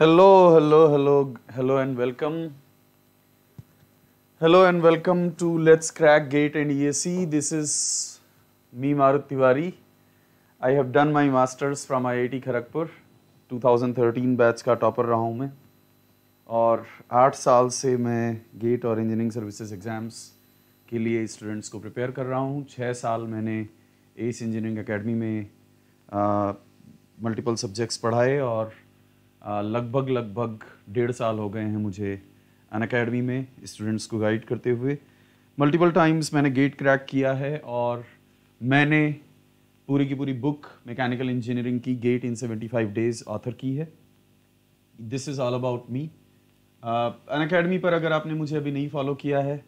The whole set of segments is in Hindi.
Hello hello hello hello and welcome hello and welcome to let's crack GATE and ESC this is me Marut Tiwari I have done my masters from IIT Kharagpur 2013 batch का टॉपर रहा हूँ मैं और आठ साल से मैं गेट और इंजीनियरिंग सर्विसेज़ एग्ज़ाम्स के लिए स्टूडेंट्स को प्रिपेयर कर रहा हूँ। छः साल मैंने एस इंजीनियरिंग अकेडमी में मल्टीपल सब्जेक्ट्स पढ़ाए और लगभग लगभग डेढ़ साल हो गए हैं मुझे अन अकेडमी में स्टूडेंट्स को गाइड करते हुए। मल्टीपल टाइम्स मैंने गेट क्रैक किया है और मैंने पूरी की पूरी बुक मैकेनिकल इंजीनियरिंग की गेट इन 75 डेज़ ऑथर की है। This is all about me Unacademy पर अगर आपने मुझे अभी नहीं फॉलो किया है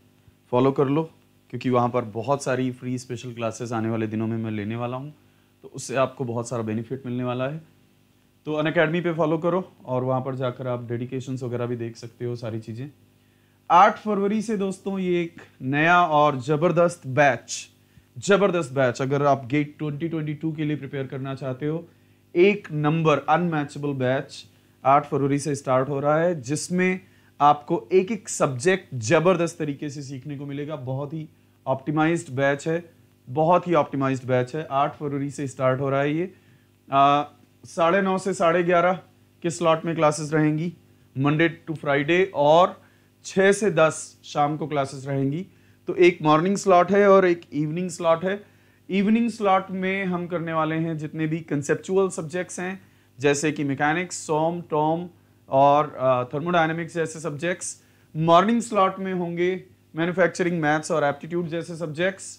फॉलो कर लो, क्योंकि वहाँ पर बहुत सारी फ्री स्पेशल क्लासेस आने वाले दिनों में मैं लेने वाला हूँ। तो उससे आपको बहुत सारा बेनिफिट मिलने वाला है। तो अन अकेडमी पे फॉलो करो और वहाँ पर जाकर आप डेडिकेशन वगैरह भी देख सकते हो सारी चीज़ें। आठ फरवरी से दोस्तों ये एक नया और ज़बरदस्त बैच ज़बरदस्त बैच अगर आप गेट 2022 के लिए प्रिपेयर करना चाहते हो, एक नंबर अनमैचेबल बैच आठ फरवरी से स्टार्ट हो रहा है, जिसमें आपको एक एक सब्जेक्ट ज़बरदस्त तरीके से सीखने को मिलेगा। बहुत ही ऑप्टिमाइज्ड बैच है, बहुत ही ऑप्टिमाइज्ड बैच है। आठ फरवरी से स्टार्ट हो रहा है ये। साढ़े नौ से साढ़े ग्यारह के स्लॉट में क्लासेस रहेंगी? मंडे टू फ्राइडे और छः से दस शाम को क्लासेस रहेंगी। तो एक मॉर्निंग स्लॉट है और एक इवनिंग स्लॉट है। इवनिंग स्लॉट में हम करने वाले हैं जितने भी कंसेप्चुअल सब्जेक्ट्स हैं, जैसे कि मैकेनिक्स सोम टॉम और थर्मोडाइनमिक्स जैसे सब्जेक्ट्स मॉर्निंग स्लॉट में होंगे मैन्युफैक्चरिंग मैथ्स और एप्टीट्यूड जैसे सब्जेक्ट्स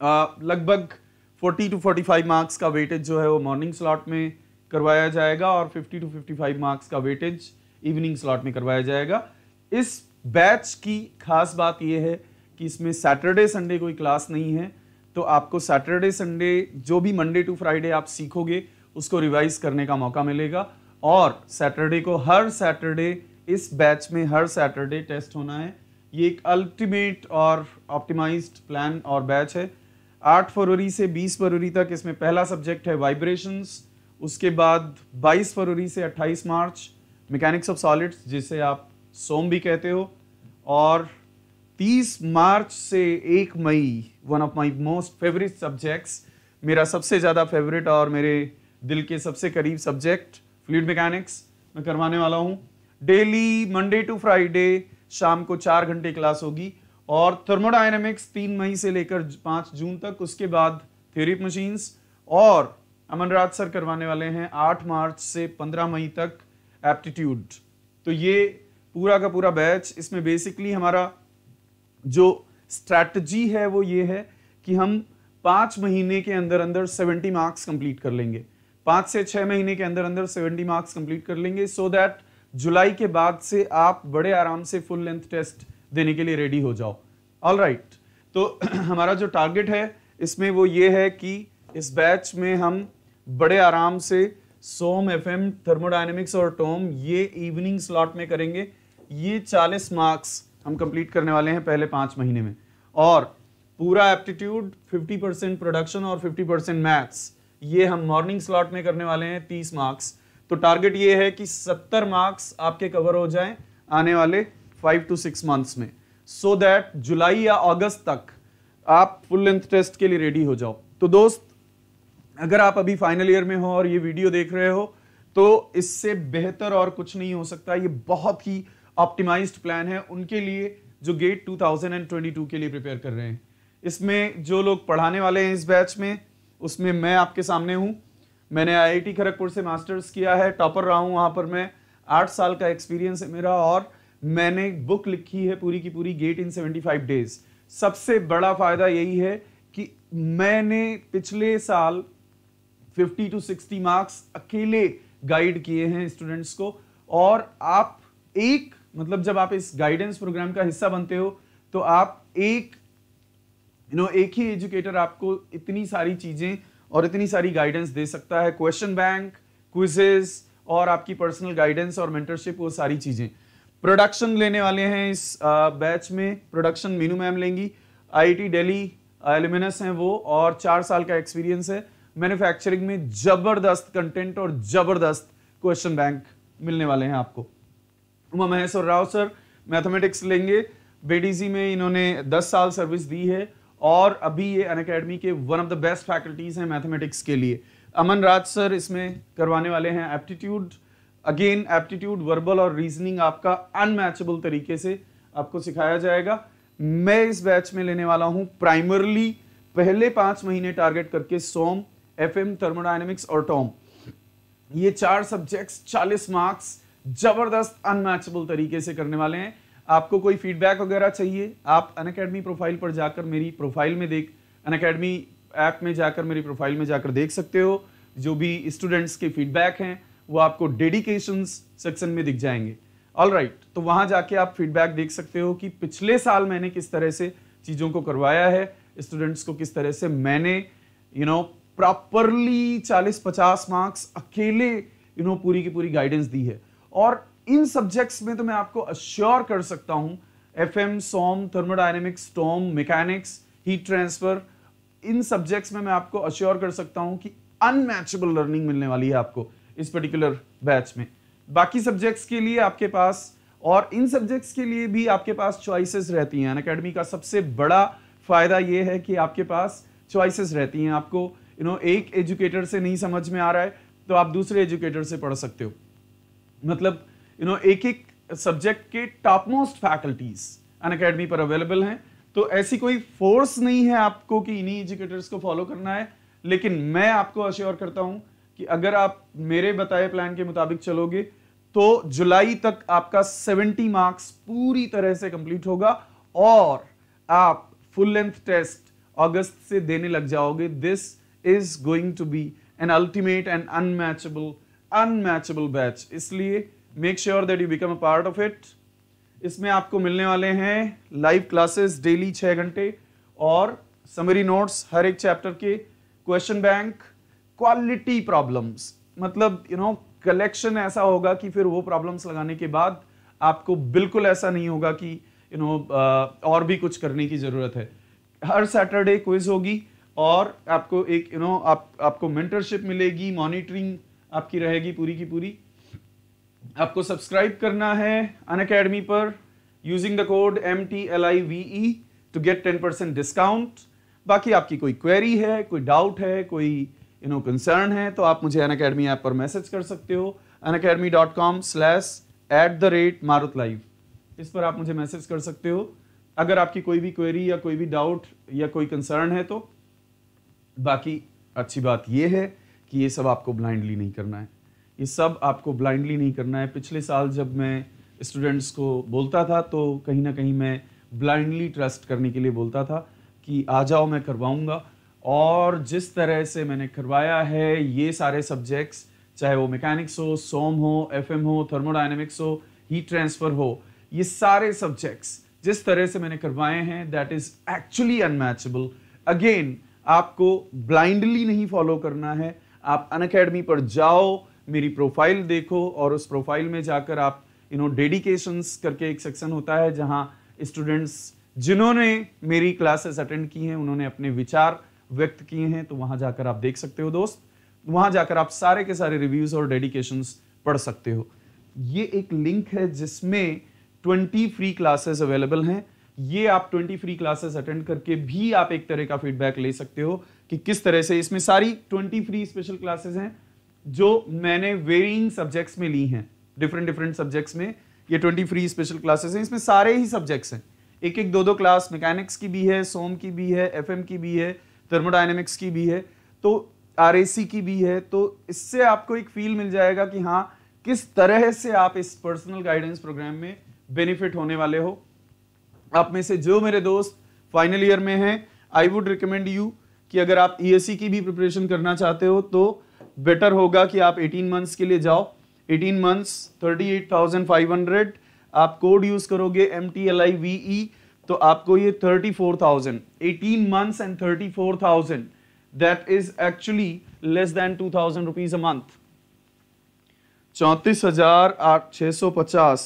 लगभग 40 टू 45 मार्क्स का वेटेज जो है वो मॉर्निंग स्लॉट में करवाया जाएगा और 50 टू 55 मार्क्स का वेटेज इवनिंग स्लॉट में करवाया जाएगा। इस बैच की खास बात यह है कि इसमें सैटरडे संडे कोई क्लास नहीं है तो आपको सैटरडे संडे जो भी मंडे टू फ्राइडे आप सीखोगे, उसको रिवाइज करने का मौका मिलेगा और सैटरडे को हर सैटरडे इस बैच में हर सैटरडे टेस्ट होना है। ये एक अल्टीमेट और ऑप्टिमाइज्ड प्लान और बैच है। आठ फरवरी से बीस फरवरी तक इसमें पहला सब्जेक्ट है वाइब्रेशंस उसके बाद बाईस फरवरी से अट्ठाईस मार्च मैकेनिक्स ऑफ़ सॉलिड्स जिसे आप सोम भी कहते हो, और 30 मार्च से एक मई one of my most favourite subjects मेरा सबसे ज़्यादा फेवरेट और मेरे दिल के सबसे करीब सब्जेक्ट फ्लूड मैकेनिक्स मैं करवाने वाला हूँ। डेली मंडे टू फ्राइडे शाम को चार घंटे क्लास होगी। और थर्मोडाइनमिक्स तीन मई से लेकर पाँच जून तक, उसके बाद थ्योरी मशीन्स और अमन राज सर करवाने वाले हैं आठ मार्च से पंद्रह मई तक एप्टीट्यूड तो ये पूरा का पूरा बैच, इसमें बेसिकली हमारा जो स्ट्रैटेजी है वो ये है कि हम पाँच महीने के अंदर अंदर सेवेंटी मार्क्स कंप्लीट कर लेंगे। पाँच से छह महीने के अंदर अंदर सेवेंटी मार्क्स कंप्लीट कर लेंगे सो so दैट जुलाई के बाद से आप बड़े आराम से फुल लेंथ टेस्ट देने के लिए रेडी हो जाओ। All right right. तो हमारा जो टारगेट है, इसमें वो ये है कि इस बैच में हम बड़े आराम से सोम एफ़ एम थर्मोडाइनमिक्स और टोम ये इवनिंग स्लॉट में करेंगे। ये 40 मार्क्स हम कंप्लीट करने वाले हैं पहले पाँच महीने में। और पूरा एप्टीट्यूड 50 परसेंट प्रोडक्शन और 50 परसेंट मैथ्स ये हम मॉर्निंग स्लॉट में करने वाले हैं 30 मार्क्स तो टारगेट ये है कि 70 मार्क्स आपके कवर हो जाएँ आने वाले फाइव टू सिक्स मंथ्स में सो so दैट जुलाई या अगस्त तक आप फुल लेंथ टेस्ट के लिए रेडी हो जाओ। तो दोस्त, अगर आप अभी फाइनल ईयर में हो और ये वीडियो देख रहे हो तो इससे बेहतर और कुछ नहीं हो सकता। ये बहुत ही ऑप्टिमाइज्ड प्लान है। उनके लिए जो गेट 2022 के लिए प्रिपेयर कर रहे हैं। इसमें जो लोग पढ़ाने वाले हैं इस बैच में, उसमें मैं आपके सामने हूँ। मैंने आईआईटी खड़गपुर से मास्टर्स किया है। टॉपर रहा हूँ वहाँ पर मैं। आठ साल का एक्सपीरियंस है मेरा और मैंने बुक लिखी है पूरी की पूरी गेट इन 75 डेज़ सबसे बड़ा फ़ायदा यही है कि मैंने पिछले साल 50 टू 60 मार्क्स अकेले गाइड किए हैं स्टूडेंट्स को। और आप एक मतलब जब आप इस गाइडेंस प्रोग्राम का हिस्सा बनते हो तो आप एक यू नो एक ही एजुकेटर आपको इतनी सारी चीज़ें और इतनी सारी गाइडेंस दे सकता है। क्वेश्चन बैंक क्विजेस और आपकी पर्सनल गाइडेंस और मेंटरशिप वो सारी चीज़ें। प्रोडक्शन लेने वाले हैं इस बैच में। प्रोडक्शन मीनू मैम लेंगी। आईआईटी दिल्ली एलिमिनस हैं वो, और चार साल का एक्सपीरियंस है। मैन्युफैक्चरिंग में ज़बरदस्त कंटेंट और ज़बरदस्त क्वेश्चन बैंक मिलने वाले हैं आपको। उमा महेश्वर राव सर, मैथमेटिक्स लेंगे। बेडीजी में इन्होंने 10 साल सर्विस दी है, और अभी ये अन अकेडमी के one of the best faculties हैं मैथमेटिक्स के लिए। अमन राज सर इसमें करवाने वाले हैं एप्टीट्यूड अगेन एप्टीट्यूड वर्बल और रीजनिंग आपका अनमैचेबल तरीके से आपको सिखाया जाएगा। मैं इस बैच में लेने वाला हूँ प्राइमरली पहले पाँच महीने टारगेट करके सोम एफ़ एम थर्मोडाइनमिक्स और टॉम ये चार सब्जेक्ट्स 40 मार्क्स ज़बरदस्त अनमैचेबल तरीके से करने वाले हैं। आपको कोई फीडबैक वगैरह चाहिए, आप अन अकेडमी प्रोफ़ाइल पर जाकर मेरी प्रोफ़ाइल में देख अन अकेडमी ऐप में जाकर मेरी प्रोफ़ाइल में जाकर देख सकते हो। जो भी स्टूडेंट्स के फीडबैक हैं वो आपको डेडिकेशन सेक्शन में दिख जाएँगे। ऑल राइट right, तो वहाँ जाके आप फीडबैक देख सकते हो कि पिछले साल मैंने किस तरह से चीज़ों को करवाया है स्टूडेंट्स को किस तरह से मैंने यू नो प्रॉपरली 40-50 मार्क्स अकेले यू नो पूरी की पूरी गाइडेंस दी है। और इन सब्जेक्ट्स में तो मैं आपको अश्योर कर सकता हूँ F M SOM thermodynamics TOM mechanics heat transfer इन सब्जेक्ट्स में मैं आपको अश्योर कर सकता हूँ कि अनमैचेबल लर्निंग मिलने वाली है आपको। इस पर्टिकुलर बैच में। बाकी सब्जेक्ट्स के लिए आपके पास, और इन सब्जेक्ट्स के लिए भी आपके पास चॉइसेस रहती हैं। अकेडमी का सबसे बड़ा फ़ायदा यह है कि आपके पास चॉइसेस रहती हैं। आपको यू नो एक एजुकेटर से नहीं समझ में आ रहा है तो आप दूसरे एजुकेटर से पढ़ सकते हो। मतलब यू नो एक एक सब्जेक्ट के top most faculties Unacademy पर अवेलेबल हैं। तो ऐसी कोई फोर्स नहीं है आपको कि इन्हीं एजुकेटर्स को फॉलो करना है। लेकिन मैं आपको अश्योर करता हूँ कि अगर आप मेरे बताए प्लान के मुताबिक चलोगे तो जुलाई तक आपका 70 मार्क्स पूरी तरह से कंप्लीट होगा और आप फुल लेंथ टेस्ट अगस्त से देने लग जाओगे। This is going to be an ultimate and unmatchable unmatchable batch इसलिए make sure that you become a part of it इसमें आपको मिलने वाले हैं लाइव क्लासेस डेली छह घंटे और समरी नोट्स हर एक चैप्टर के क्वेश्चन बैंक क्वालिटी प्रॉब्लम्स मतलब यू नो कलेक्शन ऐसा होगा कि फिर वो प्रॉब्लम्स लगाने के बाद आपको बिल्कुल ऐसा नहीं होगा कि यू नो और भी कुछ करने की ज़रूरत है। हर सैटरडे क्विज होगी और आपको एक यू नो आप, आपको मेंटरशिप मिलेगी मॉनिटरिंग आपकी रहेगी पूरी की पूरी। आपको सब्सक्राइब करना है अन अकेडमी पर using the code M T L I V E to get ten percent discount बाकी आपकी कोई क्वेरी है, कोई डाउट है, कोई यू नो कंसर्न है तो आप मुझे अन अकेडमी ऐप पर मैसेज कर सकते हो। Unacademy dot com slash at the rate Marut live इस पर आप मुझे मैसेज कर सकते हो। अगर आपकी कोई भी क्वेरी या कोई भी डाउट या कोई कंसर्न है तो बाकी अच्छी बात यह है कि ये सब आपको ब्लाइंडली नहीं करना है। ये सब आपको ब्लाइंडली नहीं करना है। पिछले साल जब मैं स्टूडेंट्स को बोलता था तो कहीं ना कहीं मैं ब्लाइंडली ट्रस्ट करने के लिए बोलता था कि आ जाओ, मैं करवाऊँगा। और जिस तरह से मैंने करवाया है, ये सारे सब्जेक्ट्स चाहे वो मैकेनिक्स हो, सोम हो एफएम हो थर्मोडाइनमिक्स हो हीट ट्रांसफ़र हो, ये सारे सब्जेक्ट्स जिस तरह से मैंने करवाए हैं that is actually unmatchable again आपको ब्लाइंडली नहीं फॉलो करना है। आप अन अकेडमी पर जाओ, मेरी प्रोफ़ाइल देखो और उस प्रोफ़ाइल में जाकर आप यू नो डेडिकेशंस करके एक सेक्शन होता है जहाँ स्टूडेंट्स जिन्होंने मेरी क्लासेस अटेंड की हैं, उन्होंने अपने विचार व्यक्त किए हैं तो वहाँ जाकर आप देख सकते हो दोस्त। वहाँ जाकर आप सारे के सारे रिव्यूज़ और डेडिकेशन पढ़ सकते हो। ये एक लिंक है जिसमें 20 फ्री क्लासेस अवेलेबल हैं। ये आप 20 फ्री क्लासेस अटेंड करके भी आप एक तरह का फीडबैक ले सकते हो कि किस तरह से इसमें सारी 20 फ्री स्पेशल क्लासेस हैं, जो मैंने वेरिंग सब्जेक्ट्स में ली हैं। डिफरेंट डिफरेंट सब्जेक्ट्स में ये ट्वेंटी फ्री स्पेशल क्लासेस हैं। इसमें सारे ही सब्जेक्ट्स हैं। एक एक दो दो क्लास मैकेनिक्स की भी है, सोम की भी है एफएम की भी है थर्मोडाइनमिक्स की भी है तो आर की भी है तो इससे आपको एक फील मिल जाएगा कि हाँ किस तरह से आप इस पर्सनल गाइडेंस प्रोग्राम में बेनिफिट होने वाले हो। आप में से जो मेरे दोस्त फाइनल ईयर में हैं आई वुड रिकमेंड यू कि अगर आप ई e की भी प्रिपरेशन करना चाहते हो तो बेटर होगा कि आप 18 मंथ्स के लिए जाओ। 18 मंथ्स 38,500 आप कोड यूज़ करोगे M T L I V तो आपको ये 34,000 18 months and 34,000 that is actually less than 2,000 rupees a month चौंतीस हज़ार आठ छह सौ पचास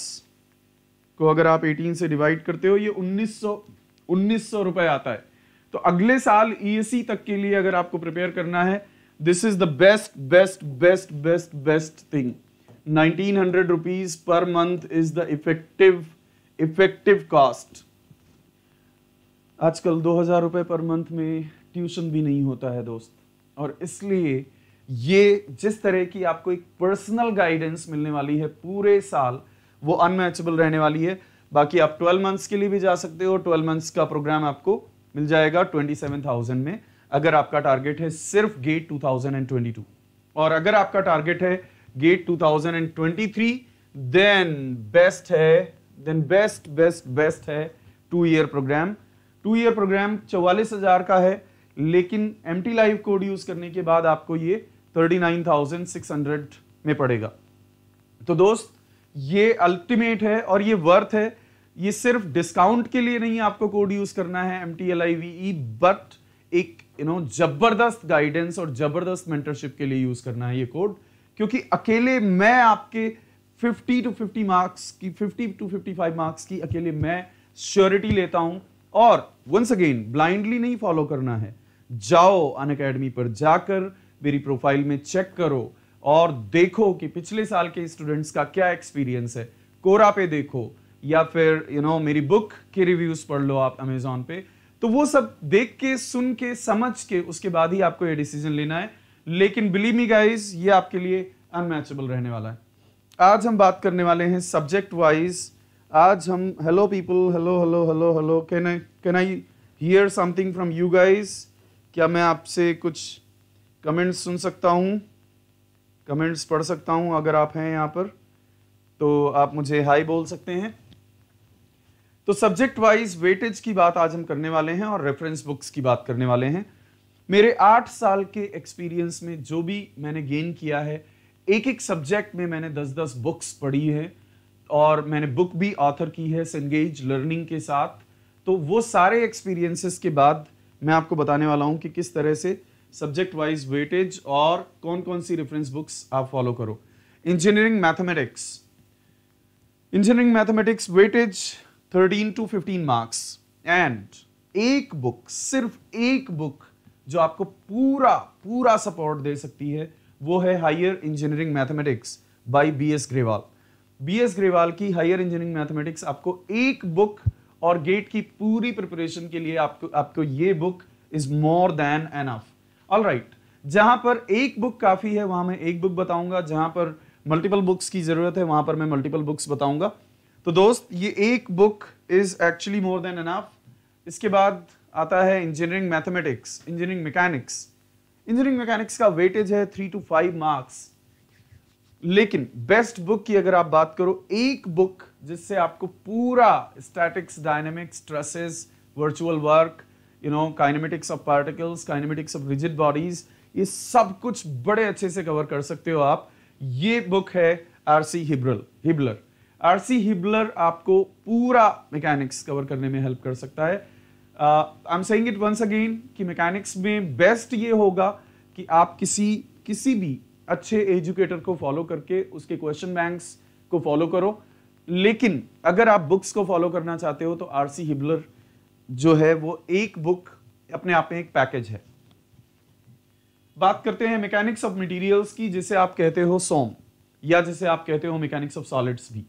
को अगर आप 18 से डिवाइड करते हो ये 1900 1900 रुपए आता है। तो अगले साल ईएससी e तक के लिए अगर आपको प्रिपेयर करना है this is the best best best best best thing nineteen hundred rupees per month is the effective effective cost आजकल दो हज़ार रुपए पर मंथ में ट्यूशन भी नहीं होता है दोस्त। और इसलिए ये जिस तरह की आपको एक पर्सनल गाइडेंस मिलने वाली है पूरे साल वो अनमैचेबल रहने वाली है। बाकी आप 12 मंथ्स के लिए भी जा सकते हो। 12 मंथ्स का प्रोग्राम आपको मिल जाएगा 27,000 में। अगर आपका टारगेट है सिर्फ़ गेट 2022 और अगर आपका टारगेट है गेट 2023 देन बेस्ट है देन बेस्ट बेस्ट बेस्ट है two year programme two year programme चौवालीस हज़ार का है लेकिन M T live code use करने के बाद आपको ये 39,600 में पड़ेगा। तो दोस्त ये अल्टीमेट है और ये वर्थ है। ये सिर्फ़ डिस्काउंट के लिए नहीं आपको कोड यूज़ करना है M T L I V E but एक यू नो ज़बरदस्त गाइडेंस और ज़बरदस्त मेंटरशिप के लिए यूज़ करना है ये कोड क्योंकि अकेले मैं आपके 50 टू 50 मार्क्स की 50 टू 55 मार्क्स की अकेले मैं श्योरिटी लेता हूँ। और वंस अगेन ब्लाइंडली नहीं फॉलो करना है। जाओ अन अकेडमी पर जाकर मेरी प्रोफ़ाइल में चेक करो और देखो कि पिछले साल के स्टूडेंट्स का क्या एक्सपीरियंस है। कोरा पे देखो या फिर यू you नो know, मेरी बुक के रिव्यूज़ पढ़ लो आप अमेजोन पे। तो वो सब देख के सुन के समझ के उसके बाद ही आपको ये डिसीज़न लेना है। लेकिन बिलीव मी गाइस ये आपके लिए अनमैचेबल रहने वाला है। आज हम बात करने वाले हैं सब्जेक्ट वाइज आज हम hello people hello hello hello hello can I can I hear something from you guys क्या मैं आपसे कुछ कमेंट्स सुन सकता हूँ? कमेंट्स पढ़ सकता हूँ अगर आप हैं यहाँ पर तो आप मुझे हाई बोल सकते हैं। तो सब्जेक्ट वाइज वेटेज की बात आज हम करने वाले हैं और रेफरेंस बुक्स की बात करने वाले हैं। मेरे आठ साल के एक्सपीरियंस में जो भी मैंने गेन किया है एक एक सब्जेक्ट में मैंने दस दस बुक्स पढ़ी है। और मैंने बुक भी ऑथर की है सेंगेज लर्निंग के साथ। तो वो सारे एक्सपीरियंसेस के बाद मैं आपको बताने वाला हूँ कि किस तरह से सब्जेक्ट वाइज वेटेज और कौन कौन सी रेफरेंस बुक्स आप फॉलो करो। Engineering mathematics engineering mathematics weightage 13 to 15 marks and एक बुक सिर्फ़ एक बुक जो आपको पूरा पूरा सपोर्ट दे सकती है, वो है higher engineering mathematics by B S Grewal B S Grewal की हायर इंजीनियरिंग मैथमेटिक्स आपको एक बुक और गेट की पूरी प्रिपरेशन के लिए आपको आपको ये book is more than enough all right जहाँ पर एक बुक काफ़ी है, वहाँ मैं एक बुक बताऊँगा। जहाँ पर मल्टीपल बुक्स की ज़रूरत है, वहाँ पर मैं मल्टीपल बुक्स बताऊँगा। तो दोस्त, ये एक book is actually more than enough इसके बाद आता है engineering mathematics engineering mechanics engineering mechanics का वेटेज है थ्री टू फाइव मार्क्स लेकिन बेस्ट बुक की अगर आप बात करो, एक बुक जिससे आपको पूरा statics dynamics stresses virtual work you know kinematics of particles kinematics of rigid bodies ये सब कुछ बड़े अच्छे से कवर कर सकते हो आप। ये बुक है RC Hibbeler Hibbeler RC Hibbeler आपको पूरा मैकेनिक्स कवर करने में हेल्प कर सकता है। I am saying it once again कि मैकेनिक्स में बेस्ट ये होगा कि आप किसी किसी भी अच्छे एजुकेटर को फॉलो करके, उसके क्वेश्चन बैंक्स को फॉलो करो। लेकिन अगर आप बुक्स को फॉलो करना चाहते हो तो आरसी हिबलर जो है, वो एक बुक अपने आप में एक पैकेज है। बात करते हैं मैकेनिक्स ऑफ़ मटेरियल्स की, जिसे आप कहते हो सोम, या जिसे आप कहते हो मैकेनिक्स ऑफ़ सॉलिड्स भी।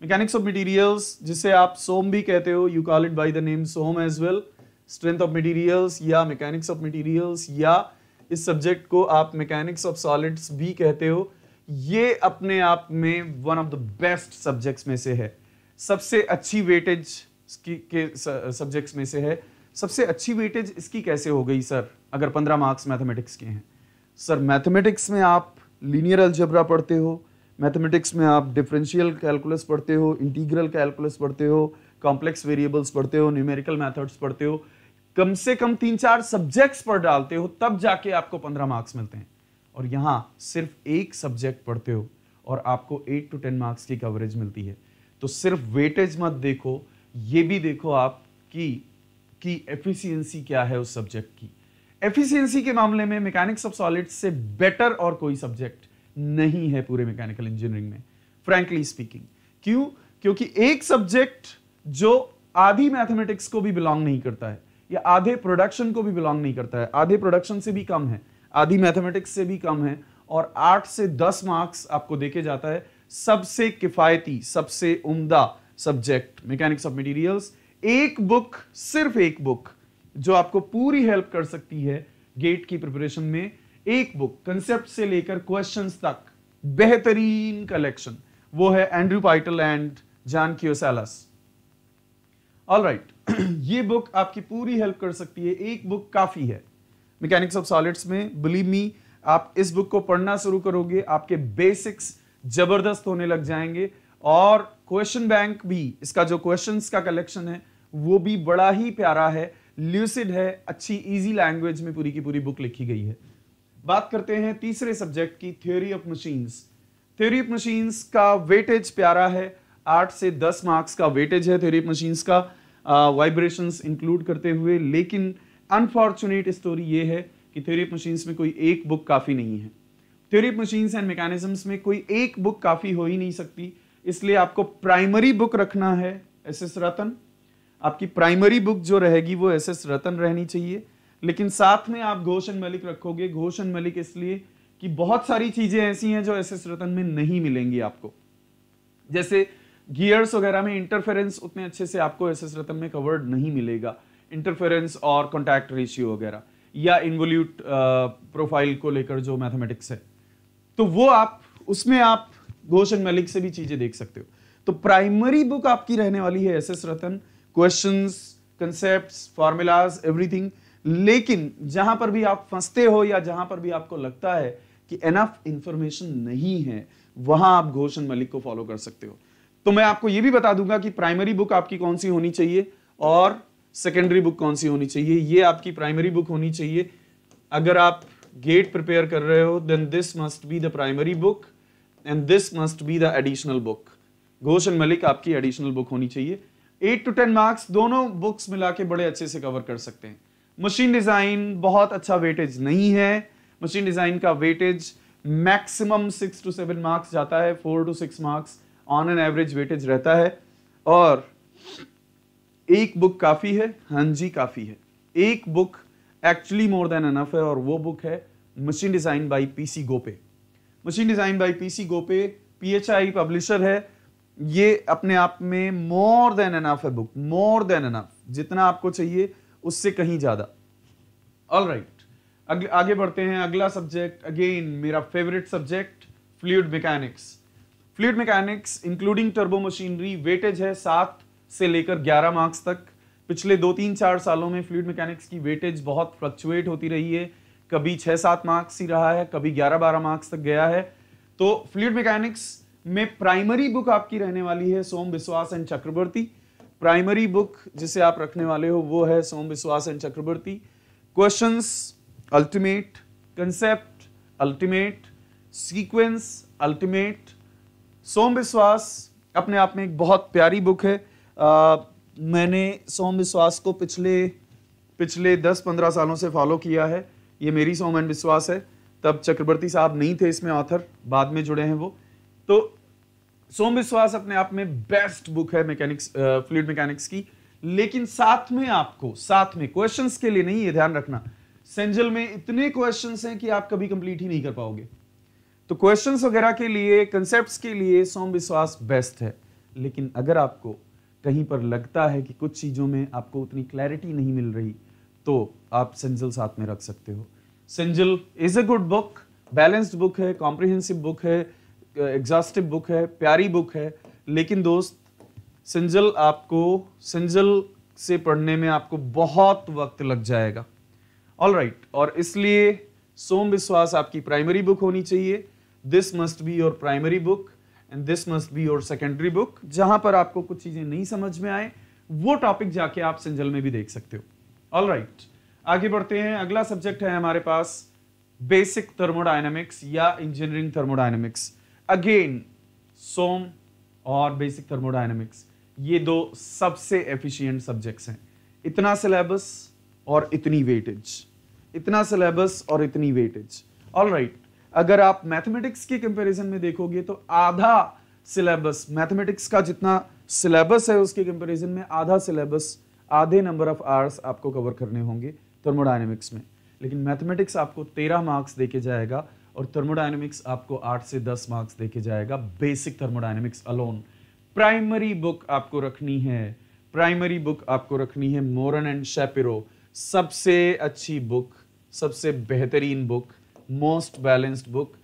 मैकेनिक्स ऑफ़ मटेरियल्स जिसे आप सोम भी कहते हो you call it by the name SOM as well strength of materials या मैकेनिक्स ऑफ़ मटेरियल्स या इस सब्जेक्ट को आप मैकेनिक्स ऑफ़ सॉलिड्स भी कहते हो, ये अपने आप में one of the best subjects में से है। सबसे अच्छी वेटेज के सब्जेक्ट्स में से है। सबसे अच्छी वेटेज इसकी कैसे हो गई सर अगर पंद्रह मार्क्स मैथमेटिक्स के हैं। सर मैथमेटिक्स में आप लीनियर अलजबरा पढ़ते हो मैथमेटिक्स में आप डिफरेंशियल कैलकुलस पढ़ते हो इंटीग्रल कैलकुलस पढ़ते हो कॉम्प्लेक्स वेरिएबल्स पढ़ते हो न्यूमेरिकल मेथड्स पढ़ते हो कम से कम तीन चार सब्जेक्ट्स पढ़ डालते हो, तब जाके आपको पंद्रह मार्क्स मिलते हैं। और यहाँ सिर्फ़ एक सब्जेक्ट पढ़ते हो और आपको एट टू टेन मार्क्स की कवरेज मिलती है। तो सिर्फ़ वेटेज मत देखो, ये भी देखो आप कि कि एफिशिएंसी क्या है उस सब्जेक्ट की। एफिशिएंसी के मामले में मैकेनिक्स ऑफ़ सॉलिड्स से बेटर और कोई सब्जेक्ट नहीं है पूरे मैकेनिकल इंजीनियरिंग में फ्रैंकली स्पीकिंग क्यों? क्योंकि एक सब्जेक्ट जो आधी मैथमेटिक्स को भी बिलोंग नहीं करता है। या आधे प्रोडक्शन को भी बिलोंग नहीं करता है। आधे प्रोडक्शन से भी कम है, आधी मैथमेटिक्स से भी कम है और आठ से दस मार्क्स आपको देखे जाता है। सबसे किफायती, सबसे उम्दा सब्जेक्ट मैकेनिक्स ऑफ़ मटेरियल्स एक बुक सिर्फ़ एक बुक जो आपको पूरी हेल्प कर सकती है गेट की प्रिपरेशन में। एक बुक कंसेप्ट से लेकर क्वेश्चंस तक, बेहतरीन कलेक्शन वो है Andrew Pytel and John Kiusalaas all right ये बुक आपकी पूरी हेल्प कर सकती है। एक बुक काफ़ी है। मैकेनिक्स ऑफ़ सॉलिड्स में बिलीव मी आप इस बुक को पढ़ना शुरू करोगे, आपके बेसिक्स ज़बरदस्त होने लग जाएँगे। और क्वेश्चन बैंक भी, इसका जो क्वेश्चंस का कलेक्शन है, वो भी बड़ा ही प्यारा है ल्यूसिड है, अच्छी इजी लैंग्वेज में पूरी की पूरी बुक लिखी गई है। बात करते हैं तीसरे सब्जेक्ट की theory of machines theory of machines का वेटेज प्यारा है। आठ से दस मार्क्स का वेटेज है थ्योरी मशीन्स का वाइब्रेशंस इंक्लूड करते हुए, लेकिन अनफॉर्चुनेट स्टोरी ये है कि थ्योरी मशीन्स में कोई एक बुक काफ़ी नहीं है। थ्योरी मशीन्स एंड मैकेनिज्म्स में कोई एक बुक काफ़ी हो ही नहीं सकती, इसलिए आपको प्राइमरी बुक रखना है एस एस रतन आपकी प्राइमरी बुक जो रहेगी वो एस एस रतन रहनी चाहिए, लेकिन साथ में आप घोष एंड मलिक रखोगे। घोष एंड मलिक इसलिए कि बहुत सारी चीज़ें ऐसी हैं जो एस एस रतन में नहीं मिलेंगी आपको। जैसे गियर्स वगैरह में इंटरफेरेंस उतने अच्छे से आपको एस एस रतन में कवर्ड नहीं मिलेगा। इंटरफेरेंस और कॉन्टैक्ट रेशियो वगैरह, या इन्वोल्यूट प्रोफ़ाइल को लेकर जो मैथमेटिक्स है। तो वो आप, उसमें आप घोष एंड मलिक से भी चीज़ें देख सकते हो। तो प्राइमरी बुक आपकी रहने वाली है S S Rattan. Question concept formulas everything लेकिन जहाँ पर भी आप फंसते हो या जहाँ पर भी आपको लगता है कि एनफ इंफॉर्मेशन नहीं है, वहाँ आप घोषण मलिक को फॉलो कर सकते हो। तो मैं आपको यह भी बता दूँगा कि प्राइमरी बुक आपकी कौन सी होनी चाहिए और सेकेंडरी बुक कौन सी होनी चाहिए। ये आपकी प्राइमरी बुक होनी चाहिए। अगर आप गेट प्रिपेयर कर रहे हो then this must be the primary book and this must be the additional book घोषण मलिक आपकी एडिशनल बुक होनी चाहिए। एट टू टेन मार्क्स दोनों बुक्स मिला के बड़े अच्छे से कवर कर सकते हैं। मशीन डिज़ाइन बहुत अच्छा वेटेज नहीं है। मशीन डिज़ाइन का weightage maximum six to seven marks जाता है four to six marks on an average weightage रहता है, और एक बुक काफ़ी है हाँ जी काफ़ी है। एक book actually more than enough है, और वो बुक है machine design by PC Gope machine design by PC Gope PHI publisher है, ये अपने आप में मोर देन एनफ है बुक मोर देन एनफ जितना आपको चाहिए, उससे कहीं ज़्यादा। ऑल राइट आगे बढ़ते हैं, अगला सब्जेक्ट अगेन मेरा favourite subject fluid mechanics fluid mechanics including turbo machinery weightage है सात से लेकर ग्यारह मार्क्स तक। पिछले दो तीन चार सालों में फ्लूड मैकेनिक्स की वेटेज बहुत फ्लक्चुएट होती रही है। कभी छह सात मार्क्स ही रहा है, कभी ग्यारह बारह मार्क्स तक गया है। तो फ्लूड मैकेनिक्स में प्राइमरी बुक आपकी रहने वाली है, Som Biswas and Chakraborty. Primary book जिसे आप रखने वाले हो, वो है Som Biswas and Chakraborty. Questions ultimate concept ultimate sequence ultimate Som Biswas अपने आप में एक बहुत प्यारी बुक है। आ, मैंने सोम विश्वास को पिछले पिछले 10-15 सालों से फॉलो किया है। ये मेरी सोम एंड विश्वास है। तब चक्रवर्ती साहब नहीं थे इसमें ऑथर बाद में जुड़े हैं वो। तो सोम विश्वास अपने आप में बेस्ट बुक है मैकेनिक्स फ्लूड मैकेनिक्स की। लेकिन साथ में आपको साथ में क्वेश्चंस के लिए नहीं ये ध्यान रखना। सेंजल में इतने क्वेश्चंस हैं कि आप कभी कंप्लीट ही नहीं कर पाओगे। तो क्वेश्चंस वगैरह के लिए कंसेप्ट के लिए सोम विश्वास बेस्ट है। लेकिन अगर आपको कहीं पर लगता है कि कुछ चीज़ों में आपको उतनी क्लैरिटी नहीं मिल रही तो आप सेंजल साथ में रख सकते हो। Cengel is a good book balanced book है कॉम्प्रिहेंसिव बुक है एग्जॉस्टिव बुक है, प्यारी बुक है। लेकिन दोस्त सिंजल आपको सिंजल से पढ़ने में आपको बहुत वक्त लग जाएगा। All right right. और इसलिए सोम विश्वास आपकी प्राइमरी बुक होनी चाहिए। This must be your primary book and this must be your secondary book जहाँ पर आपको कुछ चीज़ें नहीं समझ में आए, वो टॉपिक जाके आप सिंजल में भी देख सकते हो। All right right. आगे बढ़ते हैं। अगला सब्जेक्ट है हमारे पास बेसिक थर्मोडाइनमिक्स या इंजीनियरिंग थर्मोडाइनमिक्स अगेन सोम और बेसिक थर्मोडाइनमिक्स ये दो सबसे एफिशिएंट सब्जेक्ट्स हैं। इतना सिलेबस और इतनी वेटेज इतना सिलेबस और इतनी वेटेज ऑल राइट अगर आप मैथमेटिक्स के कंपैरिजन में देखोगे तो आधा सिलेबस मैथमेटिक्स का जितना सिलेबस है उसके कंपैरिजन में आधा सिलेबस आधे नंबर ऑफ़ आवर्स आपको कवर करने होंगे थर्मोडाइनमिक्स में। लेकिन मैथमेटिक्स आपको तेरह मार्क्स देके जाएगा और थर्मोडाइनमिक्स आपको आठ से दस मार्क्स देके जाएगा basic thermodynamics alone primary book आपको रखनी है। प्राइमरी बुक आपको रखनी है मोरन एंड शेपिरो सबसे अच्छी बुक सबसे बेहतरीन बुक मोस्ट बैलेंस्ड बुक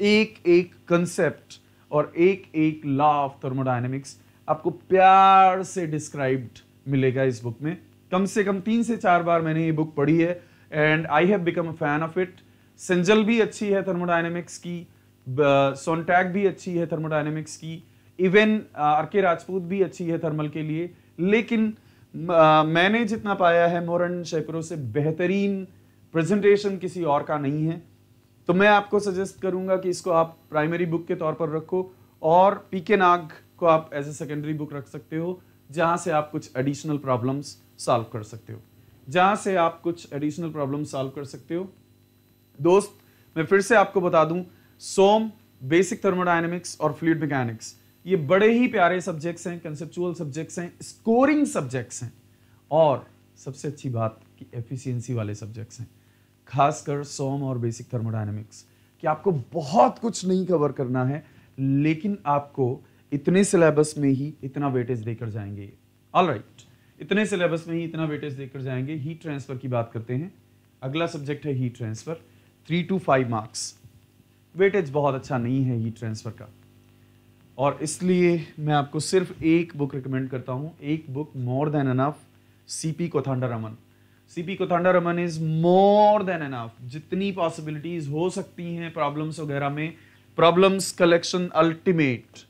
एक एक कंसेप्ट और एक एक लॉ ऑफ़ थर्मोडाइनमिक्स आपको प्यार से डिस्क्राइब्ड मिलेगा इस बुक में। कम से कम तीन से चार बार मैंने ये बुक पढ़ी है and I have become a fan of it Cengel भी अच्छी है थर्मोडाइनमिक्स की सोनटैग भी अच्छी है थर्मोडाइनमिक्स की इवन आर के राजपूत भी अच्छी है थर्मल के लिए। लेकिन आ, मैंने जितना पाया है मोरन शेपरो से बेहतरीन प्रेजेंटेशन किसी और का नहीं है। तो मैं आपको सजेस्ट करूँगा कि इसको आप प्राइमरी बुक के तौर पर रखो और पीके नाग को आप एज ए सेकेंडरी बुक रख सकते हो, जहाँ से आप कुछ एडिशनल प्रॉब्लम्स सॉल्व कर सकते हो। जहाँ से आप कुछ एडिशनल प्रॉब्लम सॉल्व कर सकते हो। दोस्त, मैं फिर से आपको बता दूँ, सोम बेसिक थर्मोडाइनमिक्स और फ्लूड मैकेनिक्स ये बड़े ही प्यारे सब्जेक्ट्स हैं कंसेप्चुअल सब्जेक्ट्स हैं स्कोरिंग सब्जेक्ट्स हैं। और सबसे अच्छी बात कि एफिशिएंसी वाले सब्जेक्ट्स हैं। खासकर सोम और बेसिक थर्मोडाइनमिक्स कि आपको बहुत कुछ नहीं कवर करना है, लेकिन आपको इतने सिलेबस में ही इतना वेटेज देकर जाएँगे ऑल राइट right. इतने सिलेबस में ही इतना वेटेज देकर जाएँगे। हीट ट्रांसफ़र की बात करते हैं। अगला सब्जेक्ट है heat transfer three two five marks weightage बहुत अच्छा नहीं है हीट ट्रांसफ़र का। और इसलिए मैं आपको सिर्फ़ एक बुक रिकमेंड करता हूँ। एक book more than enough CP Kothandaraman CP Kothandaraman is more than enough जितनी पॉसिबिलिटीज हो सकती हैं प्रॉब्लम्स वगैरह में प्रॉब्लम्स कलेक्शन अल्टीमेट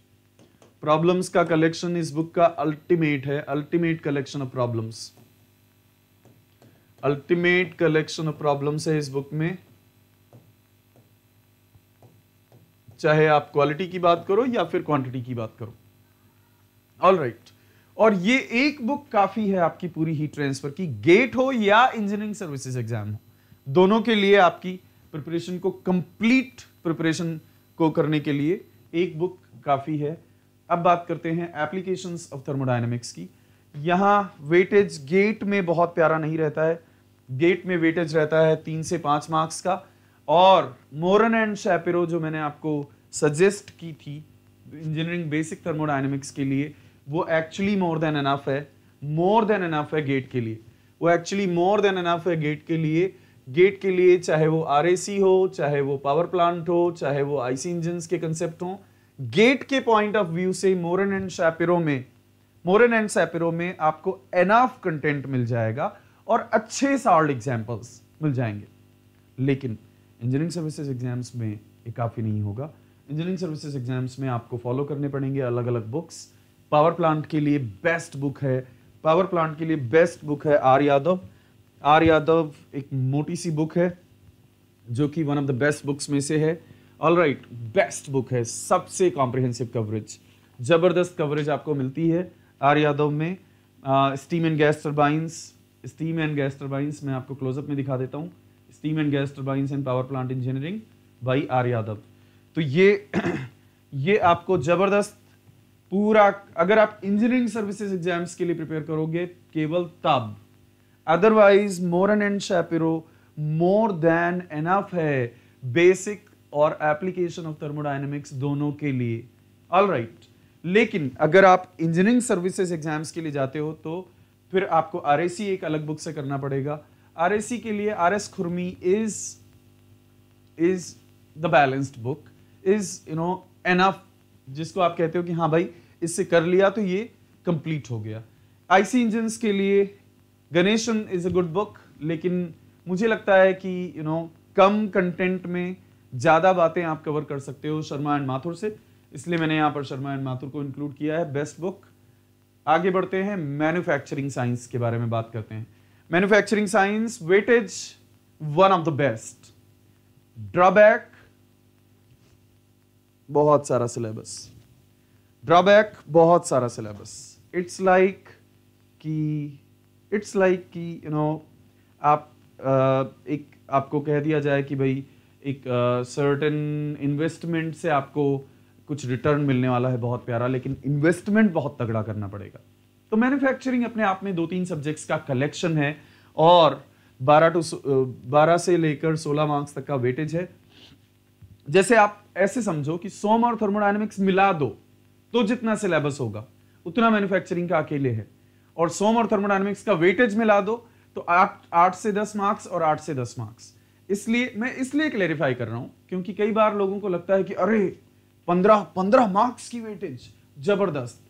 प्रॉब्लम्स का कलेक्शन इस बुक का अल्टीमेट है. Ultimate collection of problems ultimate collection of problems है इस बुक में. चाहे आप क्वालिटी की बात करो या फिर क्वांटिटी की बात करो. All right right. और ये एक बुक काफ़ी है आपकी पूरी हीट ट्रांसफ़र की। गेट हो या इंजीनियरिंग सर्विसेज़ एग्ज़ाम हो, दोनों के लिए आपकी प्रिपरेशन को कंप्लीट प्रिपरेशन को करने के लिए एक बुक काफ़ी है। अब बात करते हैं एप्लीकेशन ऑफ़ थर्मोडाइनमिक्स की। यहाँ वेटेज गेट में बहुत प्यारा नहीं रहता है। गेट में वेटेज रहता है तीन से पाँच मार्क्स का। और मोरन एंड शैपिरो जो मैंने आपको सजेस्ट की थी इंजीनियरिंग बेसिक थर्मोडाइनमिक्स के लिए वो एक्चुअली मोर देन एनफ है मोर देन एनफ है गेट के लिए। वो एक्चुअली मोर देन एनफ है गेट के लिए। गेट के लिए चाहे वो आर हो, चाहे वो पावर प्लांट हो, चाहे वो आईसी इंजन के कंसेप्ट हो गेट के पॉइंट ऑफ़ व्यू से मोरन एंड सैपिरो में मोरन एंड सैपिरो में आपको एनाफ कंटेंट मिल जाएगा और अच्छे सॉल्ड एग्जाम्पल्स मिल जाएँगे। लेकिन इंजीनियरिंग सर्विसेज़ एग्ज़ाम्स में ये काफ़ी नहीं होगा। इंजीनियरिंग सर्विसेज़ एग्ज़ाम्स में आपको फॉलो करने पड़ेंगे अलग अलग बुक्स पावर प्लांट के लिए बेस्ट बुक है। पावर प्लांट के लिए बेस्ट बुक है आर यादव। आर यादव एक मोटी सी बुक है, जो कि one of the best books में से है। ऑल राइट बेस्ट बुक है, सबसे कॉम्प्रिहेंसिव कवरेज ज़बरदस्त कवरेज आपको मिलती है आर यादव में। Steam and gas turbines steam and gas turbines मैं आपको क्लोजअप में दिखा देता हूँ। Steam and gas turbines and power plant engineering by R Yadav. तो ये ये आपको ज़बरदस्त पूरा, अगर आप इंजीनियरिंग सर्विसेज़ एग्ज़ाम्स के लिए प्रिपेयर करोगे, केवल तब। Otherwise Moran and Shapiro more than enough है बेसिक और एप्लीकेशन ऑफ़ थर्मोडाइनमिक्स दोनों के लिए। All right right. लेकिन अगर आप इंजीनियरिंग सर्विसेज़ एग्ज़ाम्स के लिए जाते हो तो फिर आपको आर एक अलग बुक से करना पड़ेगा। आरएसी के लिए R S Khurmi is is the balanced book is you know enough जिसको आप कहते हो कि हाँ भाई इससे कर लिया तो ये कंप्लीट हो गया। आईसी इंजन के लिए Ganesan is a good book लेकिन मुझे लगता है कि यू you नो know, कम कंटेंट में ज़्यादा बातें आप कवर कर सकते हो शर्मा एंड माथुर से। इसलिए मैंने यहाँ पर शर्मा एंड माथुर को इंक्लूड किया है। बेस्ट बुक आगे बढ़ते हैं। मैन्युफैक्चरिंग साइंस के बारे में बात करते हैं। Manufacturing science weightage one of the best drawback बहुत सारा सिलेबस ड्रॉबैक बहुत सारा सिलेबस इट्स लाइक कि इट्स लाइक कि यू नो आप uh, एक आपको कह दिया जाए कि भाई एक सर्टन uh, इन्वेस्टमेंट से आपको कुछ रिटर्न मिलने वाला है बहुत प्यारा लेकिन इन्वेस्टमेंट बहुत तगड़ा करना पड़ेगा. तो मैन्युफैक्चरिंग अपने आप में दो तीन सब्जेक्ट्स का कलेक्शन है और 12 टू 12 से लेकर 16 मार्क्स तक का वेटेज है जैसे आप ऐसे समझो कि सोम और थर्मोडाइनमिक्स मिला दो तो जितना सिलेबस होगा, उतना मैन्युफैक्चरिंग का अकेले है। और सोम और थर्मोडाइनमिक्स का वेटेज मिला दो तो आठ आठ से दस मार्क्स और आठ से दस मार्क्स इसलिए, मैं इसलिए क्लेरिफाई कर रहा हूँ, क्योंकि कई बार लोगों को लगता है कि, अरे, पंद्रह पंद्रह मार्क्स की वेटेज ज़बरदस्त।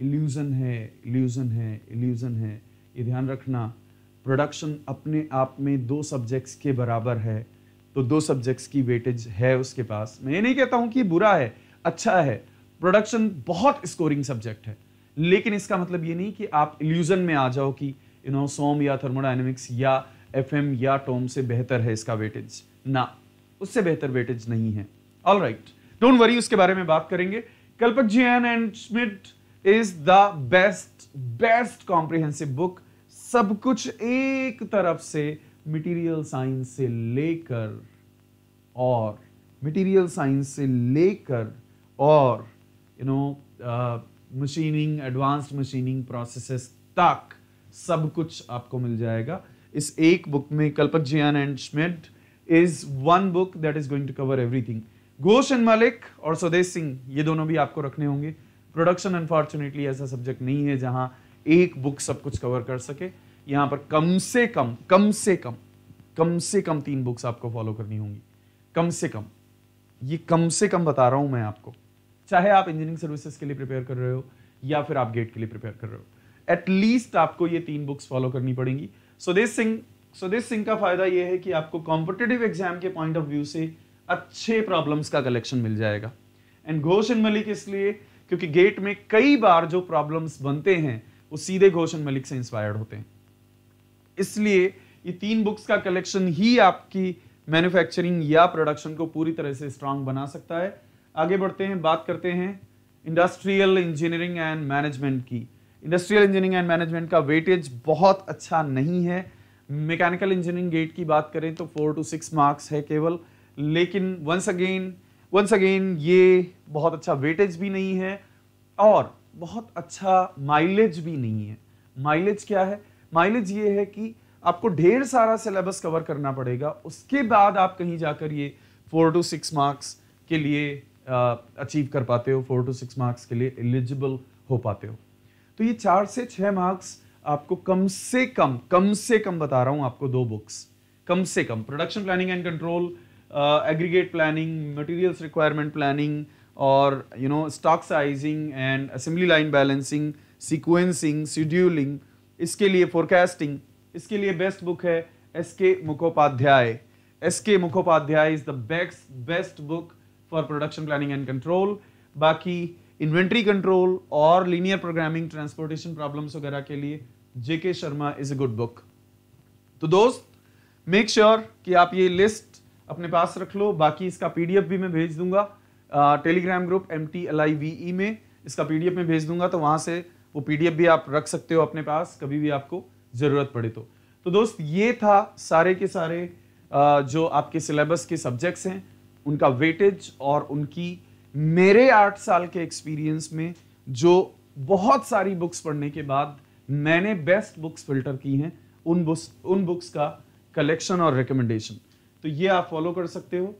इल्यूजन है इल्यूजन है इल्यूजन है। ये ध्यान रखना प्रोडक्शन अपने आप में दो सब्जेक्ट्स के बराबर है। तो दो सब्जेक्ट्स की वेटेज है उसके पास। मैं ये नहीं कहता हूँ कि बुरा है अच्छा है। प्रोडक्शन बहुत स्कोरिंग सब्जेक्ट है। लेकिन इसका मतलब ये नहीं कि आप इल्यूजन में आ जाओ कि यू नो सोम या थर्मोडाइनमिक्स या एफएम या टोम से बेहतर है इसका वेटेज ना, उससे बेहतर वेटेज नहीं है। ऑल राइट डोंट वरी उसके बारे में बात करेंगे। Kalpakjian and Schmid is the best best comprehensive book सब कुछ एक तरफ़ से मटेरियल साइंस से लेकर और मटेरियल साइंस से लेकर और you know machining advanced machining processes तक सब कुछ आपको मिल जाएगा। इस एक बुक में Kalpakjian and Schmid is one book that is going to cover everything Ghosh and Mallik और स्वदेश सिंह ये दोनों भी आपको रखने होंगे। प्रोडक्शन अनफॉर्चुनेटली ऐसा सब्जेक्ट नहीं है जहाँ एक बुक सब कुछ कवर कर सके। यहाँ पर कम से कम कम से कम कम से कम तीन बुक्स आपको फॉलो करनी होंगी। कम से कम। ये कम से कम बता रहा हूँ मैं आपको। चाहे आप इंजीनियरिंग सर्विसेज़ के लिए प्रिपेयर कर रहे हो, या फिर आप गेट के लिए प्रिपेयर कर रहे हो। एटलीस्ट आपको ये तीन बुक्स फॉलो करनी पड़ेंगी। स्वदेश सिंह स्वदेश सिंह का फ़ायदा यह है कि आपको कॉम्पिटेटिव एग्ज़ाम के पॉइंट ऑफ़ व्यू से अच्छे प्रॉब्लम्स का कलेक्शन मिल जाएगा। एंड घोष एंड मलिक इसलिए, क्योंकि गेट में कई बार जो प्रॉब्लम्स बनते हैं, वो सीधे घोष एंड मलिक से इंस्पायर्ड होते हैं। इसलिए ये तीन बुक्स का कलेक्शन ही आपकी मैन्युफैक्चरिंग या प्रोडक्शन को पूरी तरह से स्ट्रांग बना सकता है। आगे बढ़ते हैं, बात करते हैं इंडस्ट्रियल इंजीनियरिंग एंड मैनेजमेंट की। इंडस्ट्रियल इंजीनियरिंग एंड मैनेजमेंट का वेटेज बहुत अच्छा नहीं है। मैकेनिकल इंजीनियरिंग गेट की बात करें तो फोर टू सिक्स मार्क्स है केवल। लेकिन वंस अगेन वंस अगेन ये बहुत अच्छा वेटेज भी नहीं है और बहुत अच्छा माइलेज भी नहीं है। माइलेज क्या है? माइलेज ये है कि आपको ढेर सारा सिलेबस कवर करना पड़ेगा। उसके बाद आप कहीं जाकर ये फोर टू सिक्स मार्क्स के लिए अचीव कर पाते हो फोर टू सिक्स मार्क्स के लिए एलिजिबल हो पाते हो। तो ये चार से छह मार्क्स आपको कम से कम कम से कम बता रहा हूँ आपको दो बुक्स कम से कम production planning and control aggregate planning materials requirement planning और you know stock sizing and assembly line balancing sequencing scheduling इसके लिए फोरकास्टिंग इसके लिए बेस्ट बुक है S K Mukhopadhyay S K Mukhopadhyay is the best best book for production planning and control बाकी इन्वेंट्री कंट्रोल और लीनियर प्रोग्रामिंग ट्रांसपोर्टेशन प्रॉब्लम्स वगैरह के लिए JK Sharma is a good book तो दोस्त मेक श्योर sure कि आप ये लिस्ट अपने पास रख लो। बाकी इसका पीडीएफ भी मैं भेज दूँगा। Telegram group M T L I V E में इसका पीडीएफ में भेज दूँगा। तो वहाँ से वो पीडीएफ भी आप रख सकते हो अपने पास, कभी भी आपको ज़रूरत पड़े तो। तो दोस्त, ये था सारे के सारे जो आपके सिलेबस के सब्जेक्ट्स हैं, उनका वेटेज और उनकी मेरे आठ साल के एक्सपीरियंस में जो बहुत सारी बुक्स पढ़ने के बाद मैंने बेस्ट बुक्स फ़िल्टर की हैं, उन बुक्स उन बुक्स का कलेक्शन और रिकमेंडेशन तो ये आप फॉलो कर सकते हो।